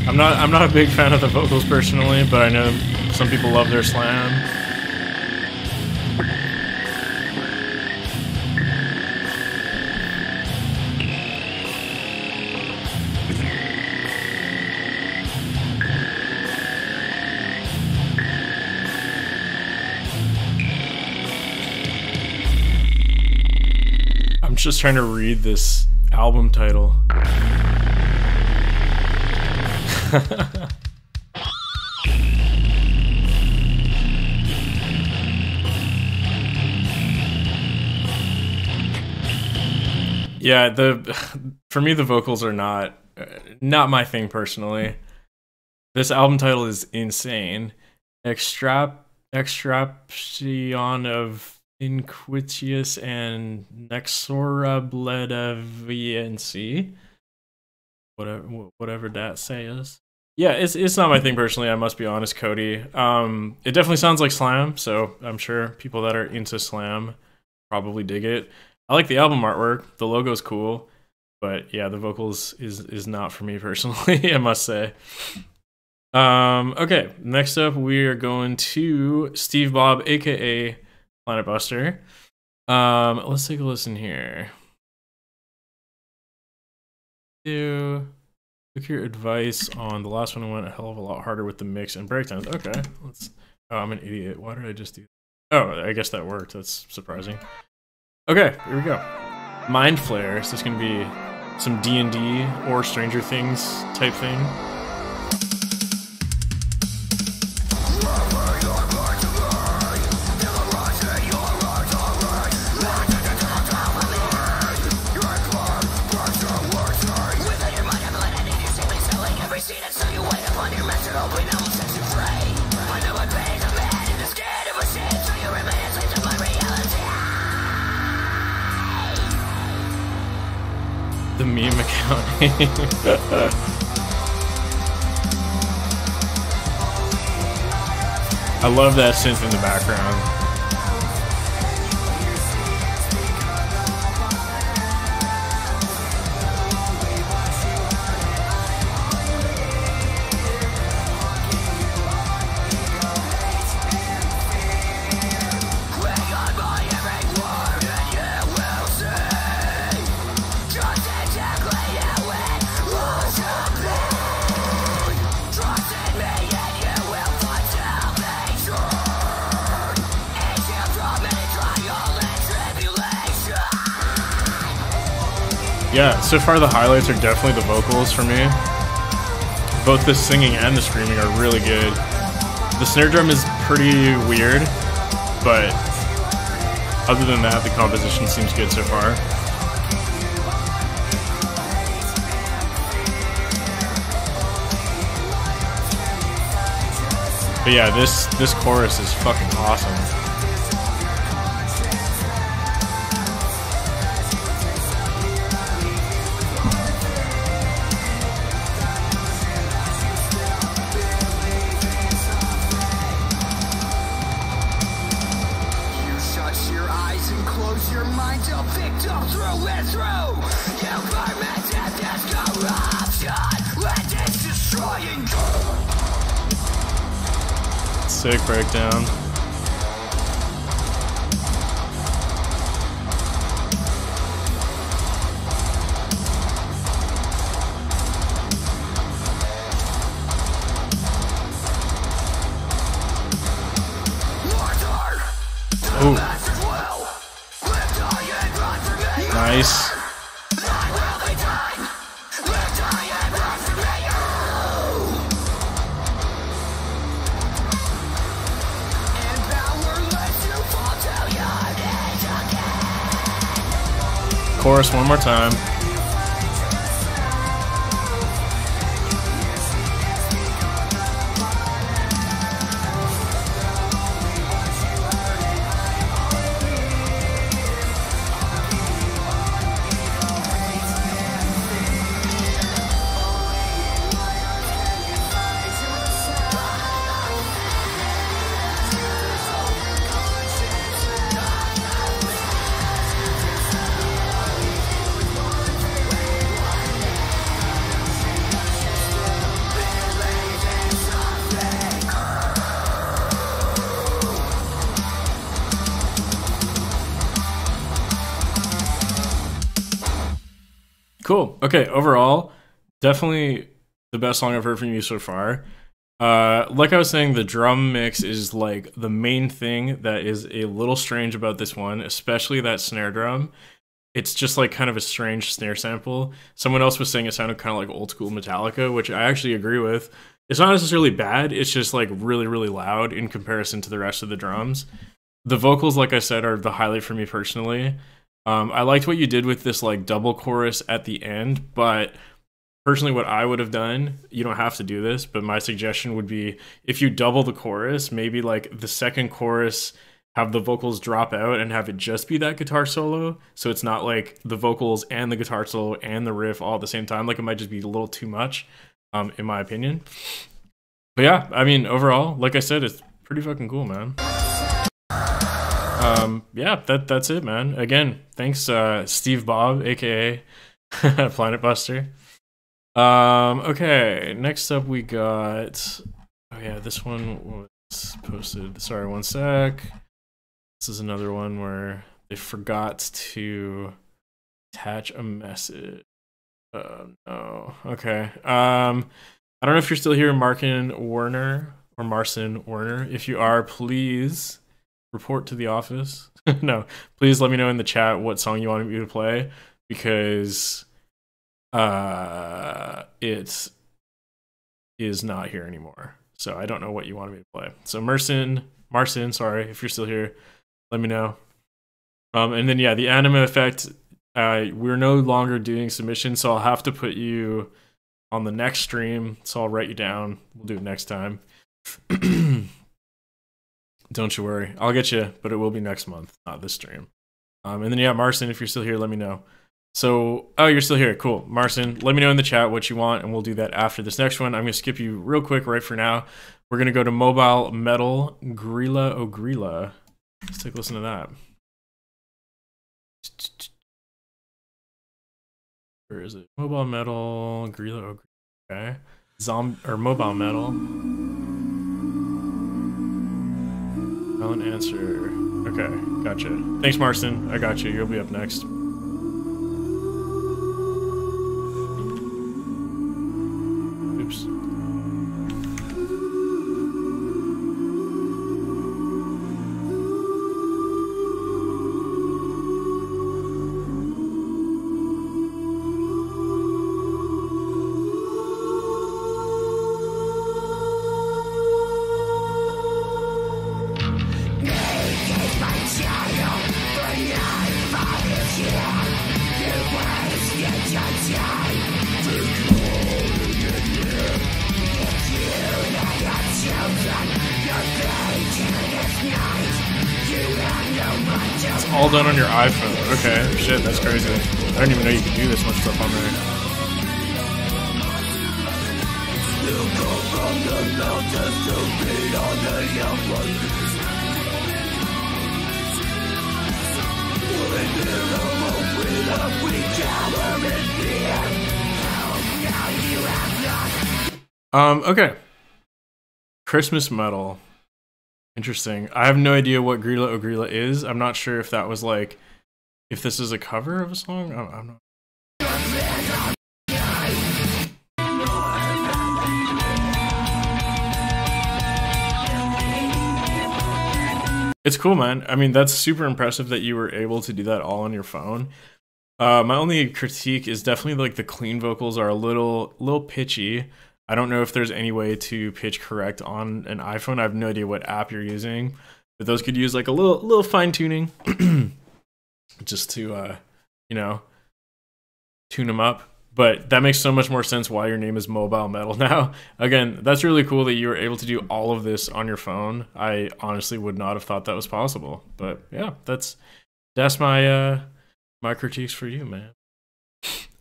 I'm not I'm not a big fan of the vocals personally, but I know some people love their slam. Just trying to read this album title. yeah, the for me the vocals are not not my thing personally. This album title is insane. Extrap extraption of Inquitius and Nexora Bledaviency. Whatever whatever that says. Yeah, it's it's not my thing personally, I must be honest, Cody. Um it definitely sounds like slam, so I'm sure people that are into slam probably dig it. I like the album artwork. The logo's cool, but yeah, the vocals is is not for me personally, I must say. Um okay, next up we are going to Steve Bob aka Planet Buster. Um, let's take a listen here. Do took your advice on the last one. I went a hell of a lot harder with the mix and breakdowns. Okay, let's. Oh, I'm an idiot. Why did I just do? Oh, I guess that worked. That's surprising. Okay, here we go. Mind Flayer. So it's gonna be some D and D or Stranger Things type thing. I love that synth in the background. Yeah, so far the highlights are definitely the vocals for me. Both the singing and the screaming are really good. The snare drum is pretty weird, but other than that, the composition seems good so far. But yeah, this this chorus is fucking awesome. Eyes and close your mind up through and through. You this corruption, Sick breakdown. Chorus one more time. Okay, overall, definitely the best song I've heard from you so far. Uh, like I was saying, the drum mix is like the main thing that is a little strange about this one, especially that snare drum. It's just like kind of a strange snare sample. Someone else was saying it sounded kind of like old school Metallica, which I actually agree with. It's not necessarily bad, it's just like really, really loud in comparison to the rest of the drums. The vocals, like I said, are the highlight for me personally. Um, I liked what you did with this like double chorus at the end, but personally, what I would have done, you don't have to do this, but my suggestion would be if you double the chorus, maybe like the second chorus have the vocals drop out and have it just be that guitar solo. So it's not like the vocals and the guitar solo and the riff all at the same time. Like it might just be a little too much, um, in my opinion. But yeah, I mean, overall, like I said, it's pretty fucking cool, man. Um, yeah, that that's it, man. Again, thanks, uh, Steve Bob, aka Planet Buster. Um, okay, next up we got. Oh yeah, this one was posted. Sorry, one sec. This is another one where they forgot to attach a message. Oh no. Okay. Um, I don't know if you're still here, Markin Werner or Marcin Werner. If you are, please report to the office. no, please let me know in the chat what song you want me to play because uh it is not here anymore. So I don't know what you wanted me to play. So Merson, Marcin, sorry if you're still here, let me know. Um, and then yeah, the anime effect. Uh, we're no longer doing submissions, so I'll have to put you on the next stream, so I'll write you down. We'll do it next time. Don't you worry. I'll get you, but it will be next month, not this stream. Um, and then yeah, Marcin, if you're still here, let me know. So, oh, you're still here. Cool. Marcin, let me know in the chat what you want, and we'll do that after this next one. I'm going to skip you real quick right for now. We're going to go to Mobile Metal Grilla Ogrilla. Let's take a listen to that. Where is it? Mobile Metal Grilla Ogrilla. Okay. Zom or Mobile Metal. Silent answer. Okay, gotcha. Thanks, Marston. I got you. You'll be up next. Oops. All done on your iPhone. Okay, shit, that's crazy. I didn't even know you could do this much stuff on there. Um, okay. Christmas metal. Interesting. I have no idea what Grilla Ogrilla is. I'm not sure if that was like if this is a cover of a song. I'm, I'm not. It's cool, man. I mean, that's super impressive that you were able to do that all on your phone. Uh, my only critique is definitely like the clean vocals are a little little pitchy. I don't know if there's any way to pitch correct on an iPhone. I have no idea what app you're using, but those could use like a little little fine tuning, just to uh, you know, tune them up. But that makes so much more sense why your name is Mobile Metal now. Again, that's really cool that you were able to do all of this on your phone. I honestly would not have thought that was possible. But yeah, that's that's my uh my critiques for you, man.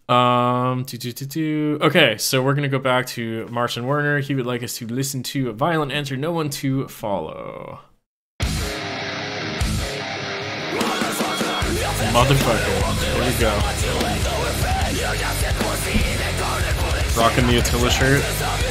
Um, do, do, do, do. okay, so we're gonna go back to Martian Werner. He would like us to listen to a violent answer, no one to follow. Motherfucker, here we go. Rocking the Attila shirt.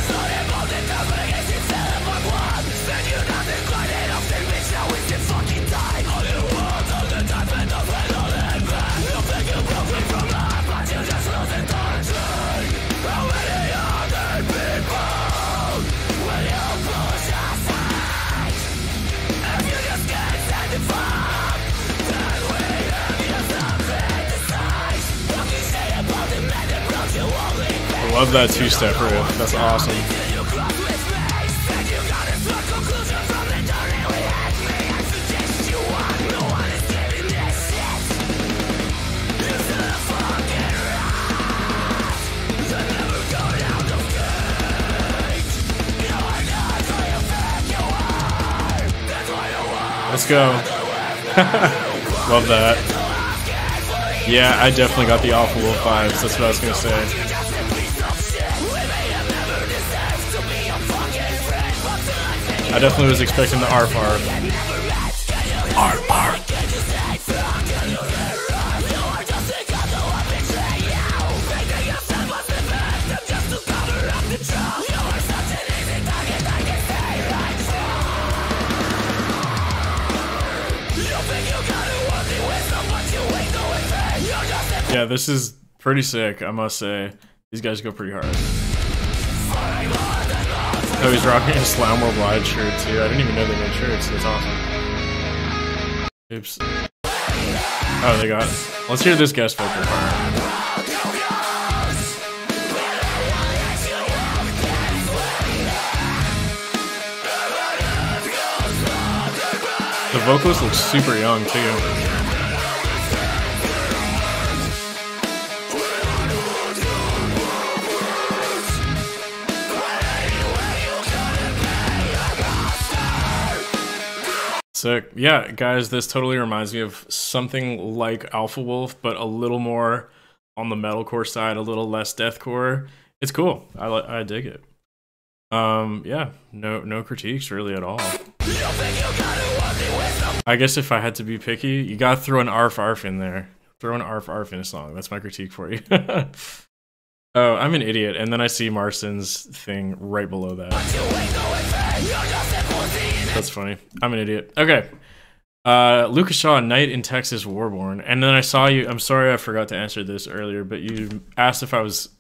Love that two-step riff. That's awesome. Let's go. Love that. Yeah, I definitely got the Alpha Wolf vibes. That's what I was gonna say. I definitely was expecting the arf arf. Arf arf. Yeah, this is pretty sick, I must say. These guys go pretty hard. Oh, he's rocking a Slam Worldwide shirt too. I didn't even know they made shirts. That's awesome. Oops. Oh, they got. Let's hear this guest vocal part. The vocalist looks super young too. Sick. Yeah, guys, this totally reminds me of something like Alpha Wolf, but a little more on the metalcore side, a little less deathcore. It's cool. I I dig it. Um, yeah, no no critiques really at all. I guess if I had to be picky, you gotta throw an arf arf in there. Throw an arf arf in a song. That's my critique for you. oh, I'm an idiot, and then I see Marston's thing right below that. That's funny. I'm an idiot. Okay. Uh, Lucas Shaw, Night in Texas Warborn. And then I saw you. I'm sorry I forgot to answer this earlier, but you asked if I was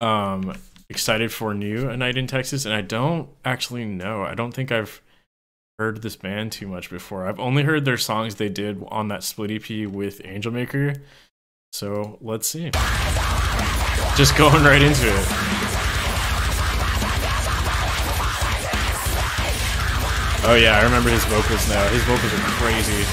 um excited for new A Night in Texas, and I don't actually know. I don't think I've heard this band too much before. I've only heard their songs they did on that split EP with Angelmaker. So let's see. Just going right into it. Oh yeah, I remember his vocals now. His vocals are crazy.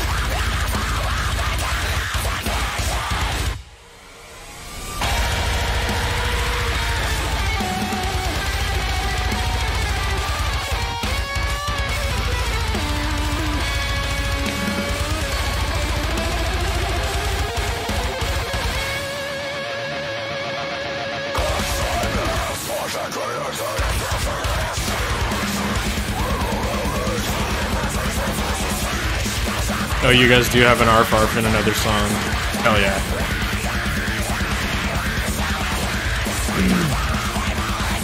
You guys do have an arf arf in another song. Hell yeah.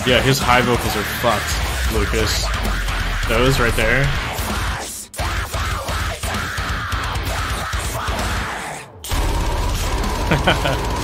Yeah, his high vocals are fucked, Lucas. Those right there. All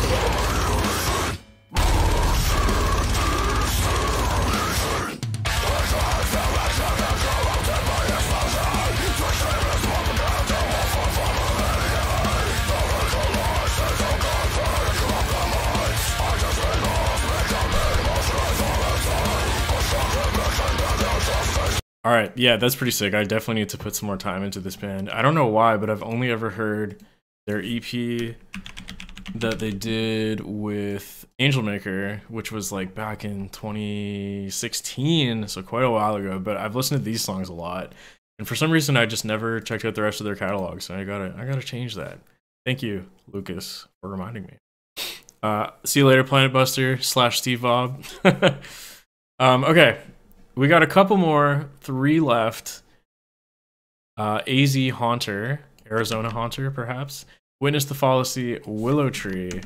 right, yeah, that's pretty sick. I definitely need to put some more time into this band. I don't know why, but I've only ever heard their EP that they did with Angelmaker, which was like back in 2016, so quite a while ago. But I've listened to these songs a lot, and for some reason, I just never checked out the rest of their catalog. So I gotta, I gotta change that. Thank you, Lucas, for reminding me. Uh, see you later, Planet Buster slash Steve Bob. um, okay, we got a couple more, three left. Uh, AZ Haunter, Arizona Haunter, perhaps. Witness the Fallacy, Willow Tree.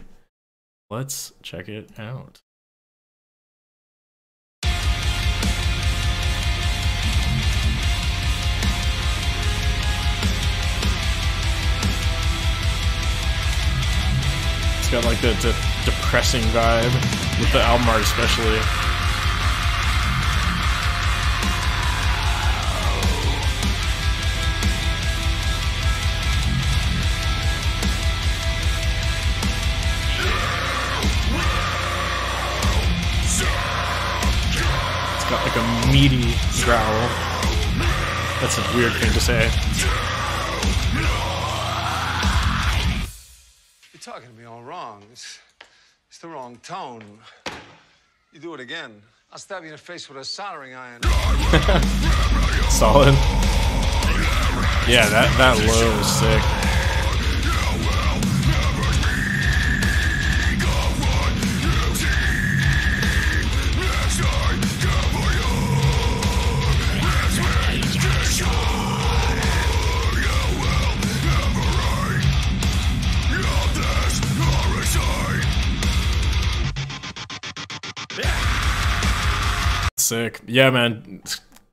Let's check it out. It's got like the, the depressing vibe with the album art, especially. Got like a meaty growl. That's a weird thing to say. You're talking to me all wrong. It's, it's the wrong tone. You do it again. I'll stab you in the face with a soldering iron. Solid. Yeah, that, that low is sick. Sick. Yeah, man.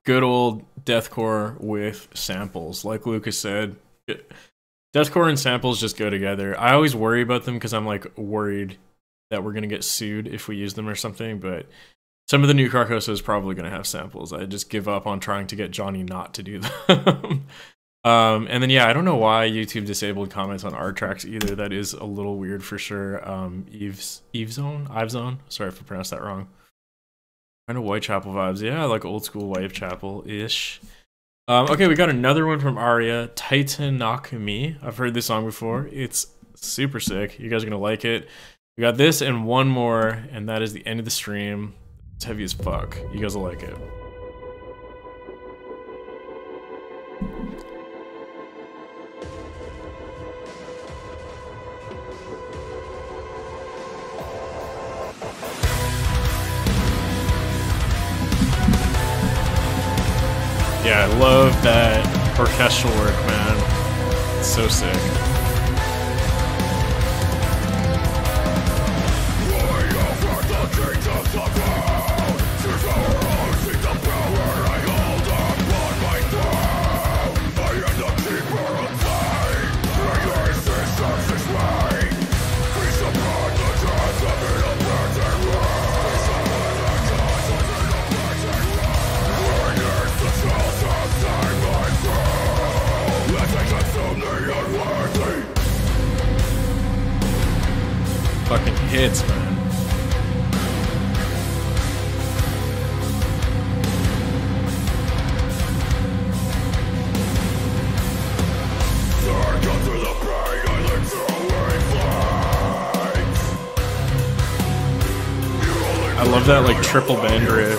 Good old deathcore with samples. Like Lucas said, deathcore and samples just go together. I always worry about them because I'm like worried that we're gonna get sued if we use them or something. But some of the new Carcosa is probably gonna have samples. I just give up on trying to get Johnny not to do them. um, and then yeah, I don't know why YouTube disabled comments on art tracks either. That is a little weird for sure. Um, Eve's Eve Zone, Ive Zone. Sorry if I pronounced that wrong. Kind of Whitechapel vibes. Yeah, like old school Whitechapel ish. Um, okay, we got another one from Aria, Titan. I've heard this song before. It's super sick. You guys are gonna like it. We got this and one more, and that is the end of the stream. It's heavy as fuck. You guys will like it. Yeah, I love that orchestral work, man. It's so sick. Triple band riff.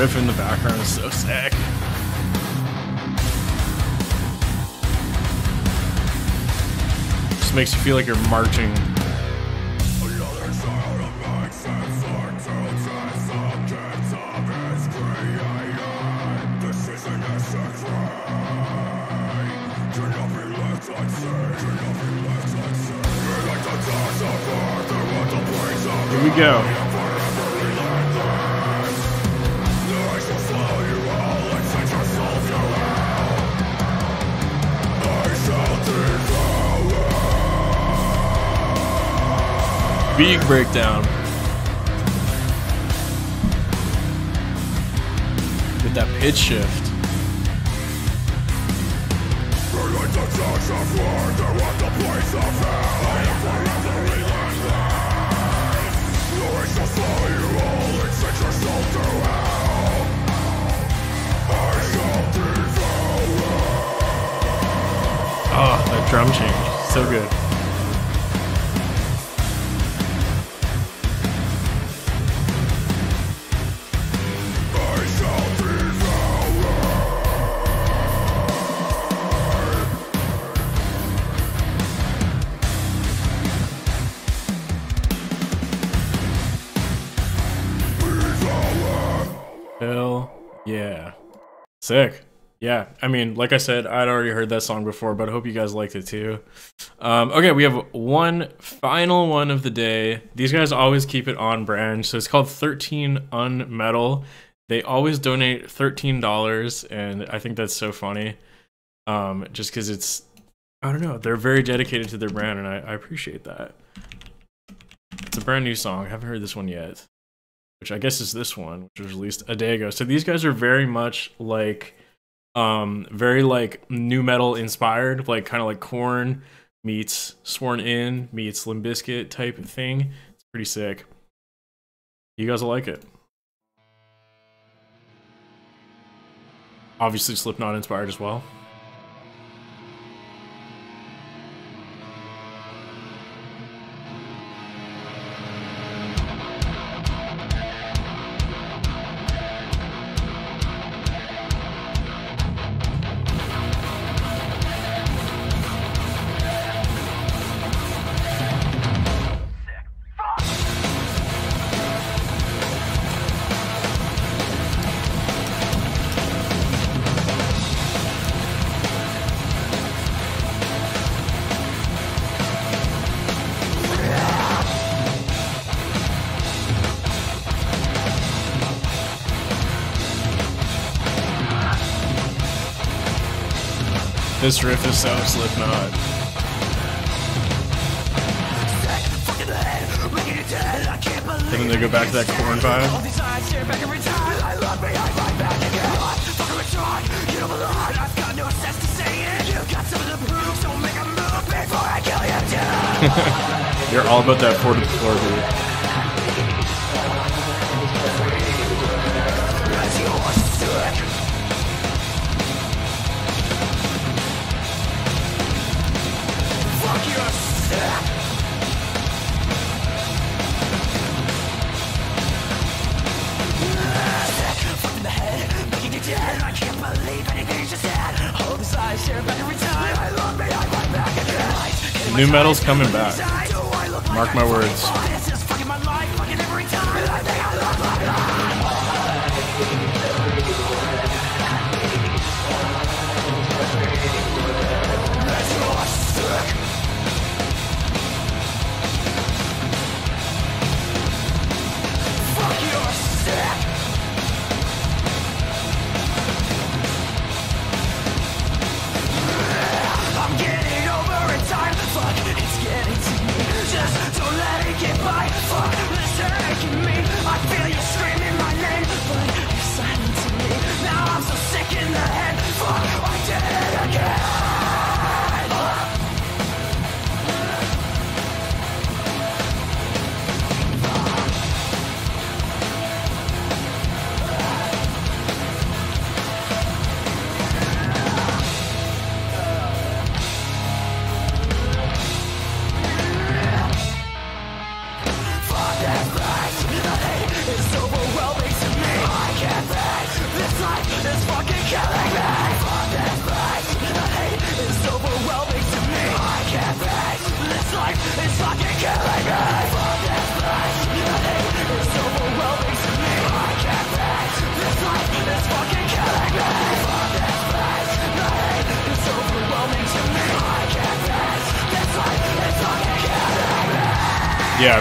Riff in the background is so sick. Just makes you feel like you're marching. Big breakdown. With that pitch shift. Oh, that drum change. So good. Sick. Yeah, I mean, like I said, I'd already heard that song before, but I hope you guys liked it too. Um, okay, we have one final one of the day. These guys always keep it on brand, so it's called 13 Unmetal. They always donate $13, and I think that's so funny. Um, just because it's, I don't know, they're very dedicated to their brand, and I, I appreciate that. It's a brand new song. I haven't heard this one yet which I guess is this one, which was released a day ago. So these guys are very much like, um, very like nu metal inspired, like kind of like Korn meets Sworn In meets Limp Bizkit type of thing. It's pretty sick. You guys will like it. Obviously, Slipknot inspired as well. This riff is so Slipknot. And then they go back to that Korn vibe. You're all about that four to the floor beat. Nu metal's coming back. Mark my words.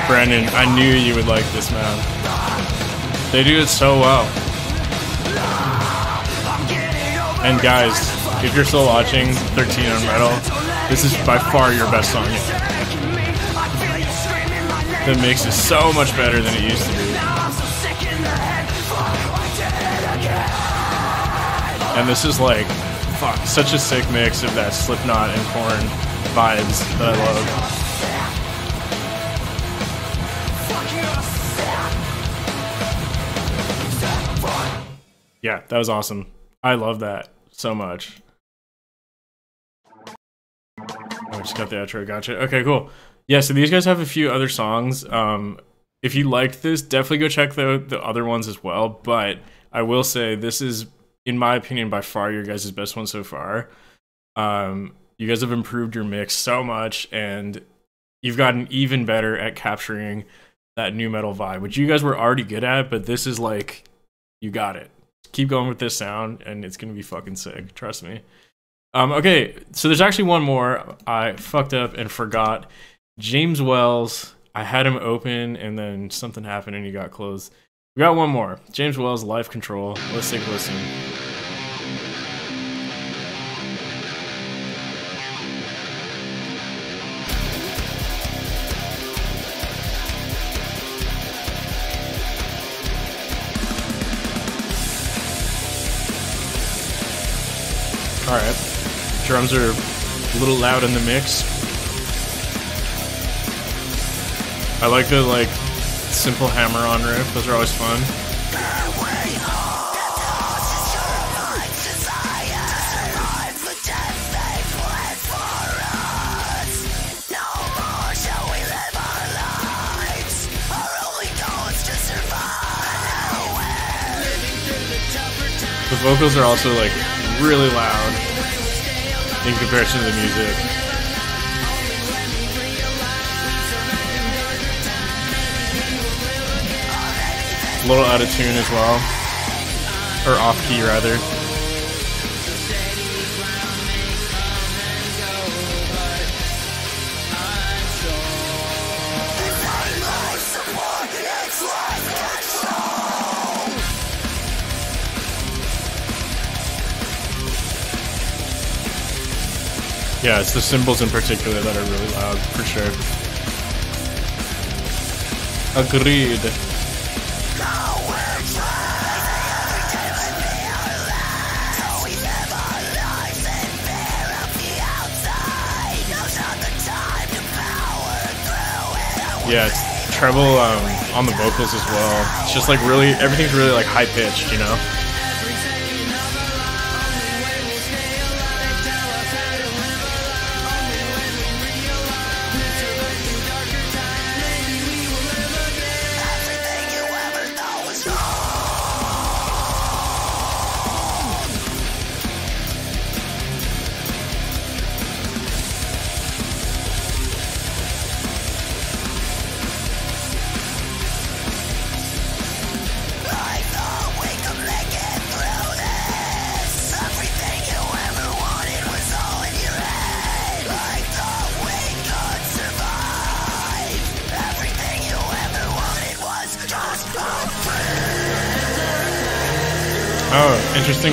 Brandon, I knew you would like this, man. They do it so well. And guys, if you're still watching 13 on Metal, this is by far your best song yet. The mix is so much better than it used to be. And this is like, fuck, such a sick mix of that Slipknot and Korn vibes that I love. That was awesome. I love that so much. I just got the outro. Gotcha. Okay, cool. Yeah, so these guys have a few other songs. Um, if you liked this, definitely go check the the other ones as well. But I will say this is, in my opinion, by far your guys' best one so far. Um, you guys have improved your mix so much, and you've gotten even better at capturing that nu metal vibe, which you guys were already good at. But this is like, you got it keep going with this sound and it's gonna be fucking sick trust me. Um okay so there's actually one more. I fucked up and forgot. James wells i had him open and then something happened and he got closed. We got one more. James wells life control. Let's take a listen Alright. Drums are a little loud in the mix. I like the like simple hammer on riff, those are always fun. The vocals are also like really loud in comparison to the music. A little out of tune as well. Or off key, rather. Yeah, it's the cymbals in particular that are really loud, for sure. Agreed. Yeah, it's treble um, on the vocals as well. It's just like really, everything's really like high pitched, you know?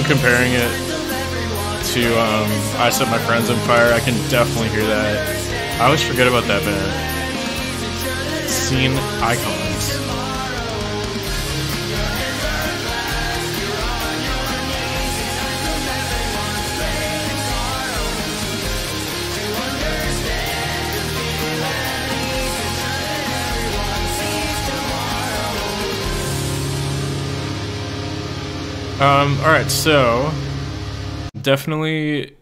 Comparing it to um, I Set My Friends on Fire. I can definitely hear that. I always forget about that band. Scene icons. Um, all right, so definitely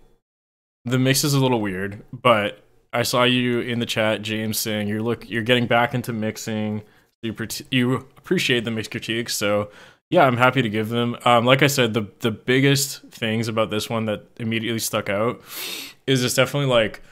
the mix is a little weird, but I saw you in the chat, James, saying you're look you're getting back into mixing. You you appreciate the mix critiques, so yeah, I'm happy to give them. Um, like I said, the the biggest things about this one that immediately stuck out is it's definitely like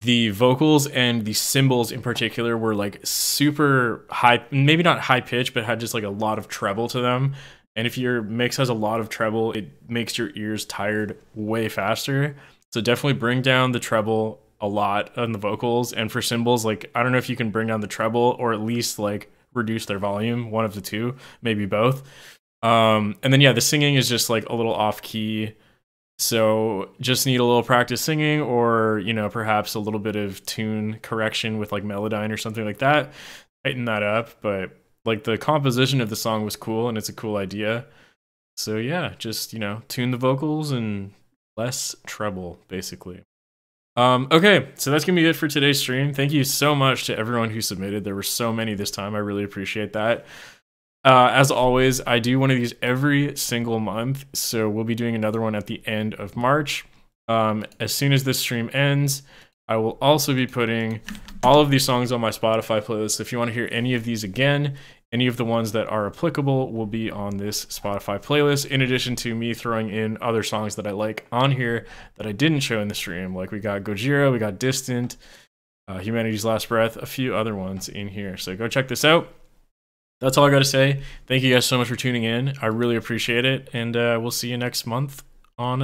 the vocals and the cymbals in particular were like super high, maybe not high pitch, but had just like a lot of treble to them. And if your mix has a lot of treble, it makes your ears tired way faster. So definitely bring down the treble a lot on the vocals. And for cymbals, like I don't know if you can bring down the treble or at least like reduce their volume, one of the two, maybe both. Um, and then yeah, the singing is just like a little off key. So just need a little practice singing or, you know, perhaps a little bit of tune correction with like Melodyne or something like that. Tighten that up, but like the composition of the song was cool and it's a cool idea. So yeah, just you know, tune the vocals and less treble, basically. Um, okay, so that's gonna be it for today's stream. Thank you so much to everyone who submitted. There were so many this time. I really appreciate that. Uh, as always, I do one of these every single month, so we'll be doing another one at the end of March. Um, as soon as this stream ends, I will also be putting all of these songs on my Spotify playlist. If you want to hear any of these again, any of the ones that are applicable will be on this Spotify playlist, in addition to me throwing in other songs that I like on here that I didn't show in the stream. Like we got Gojira, we got Distant, uh, Humanity's Last Breath, a few other ones in here. So go check this out. That's all I got to say. Thank you guys so much for tuning in. I really appreciate it. And uh, we'll see you next month on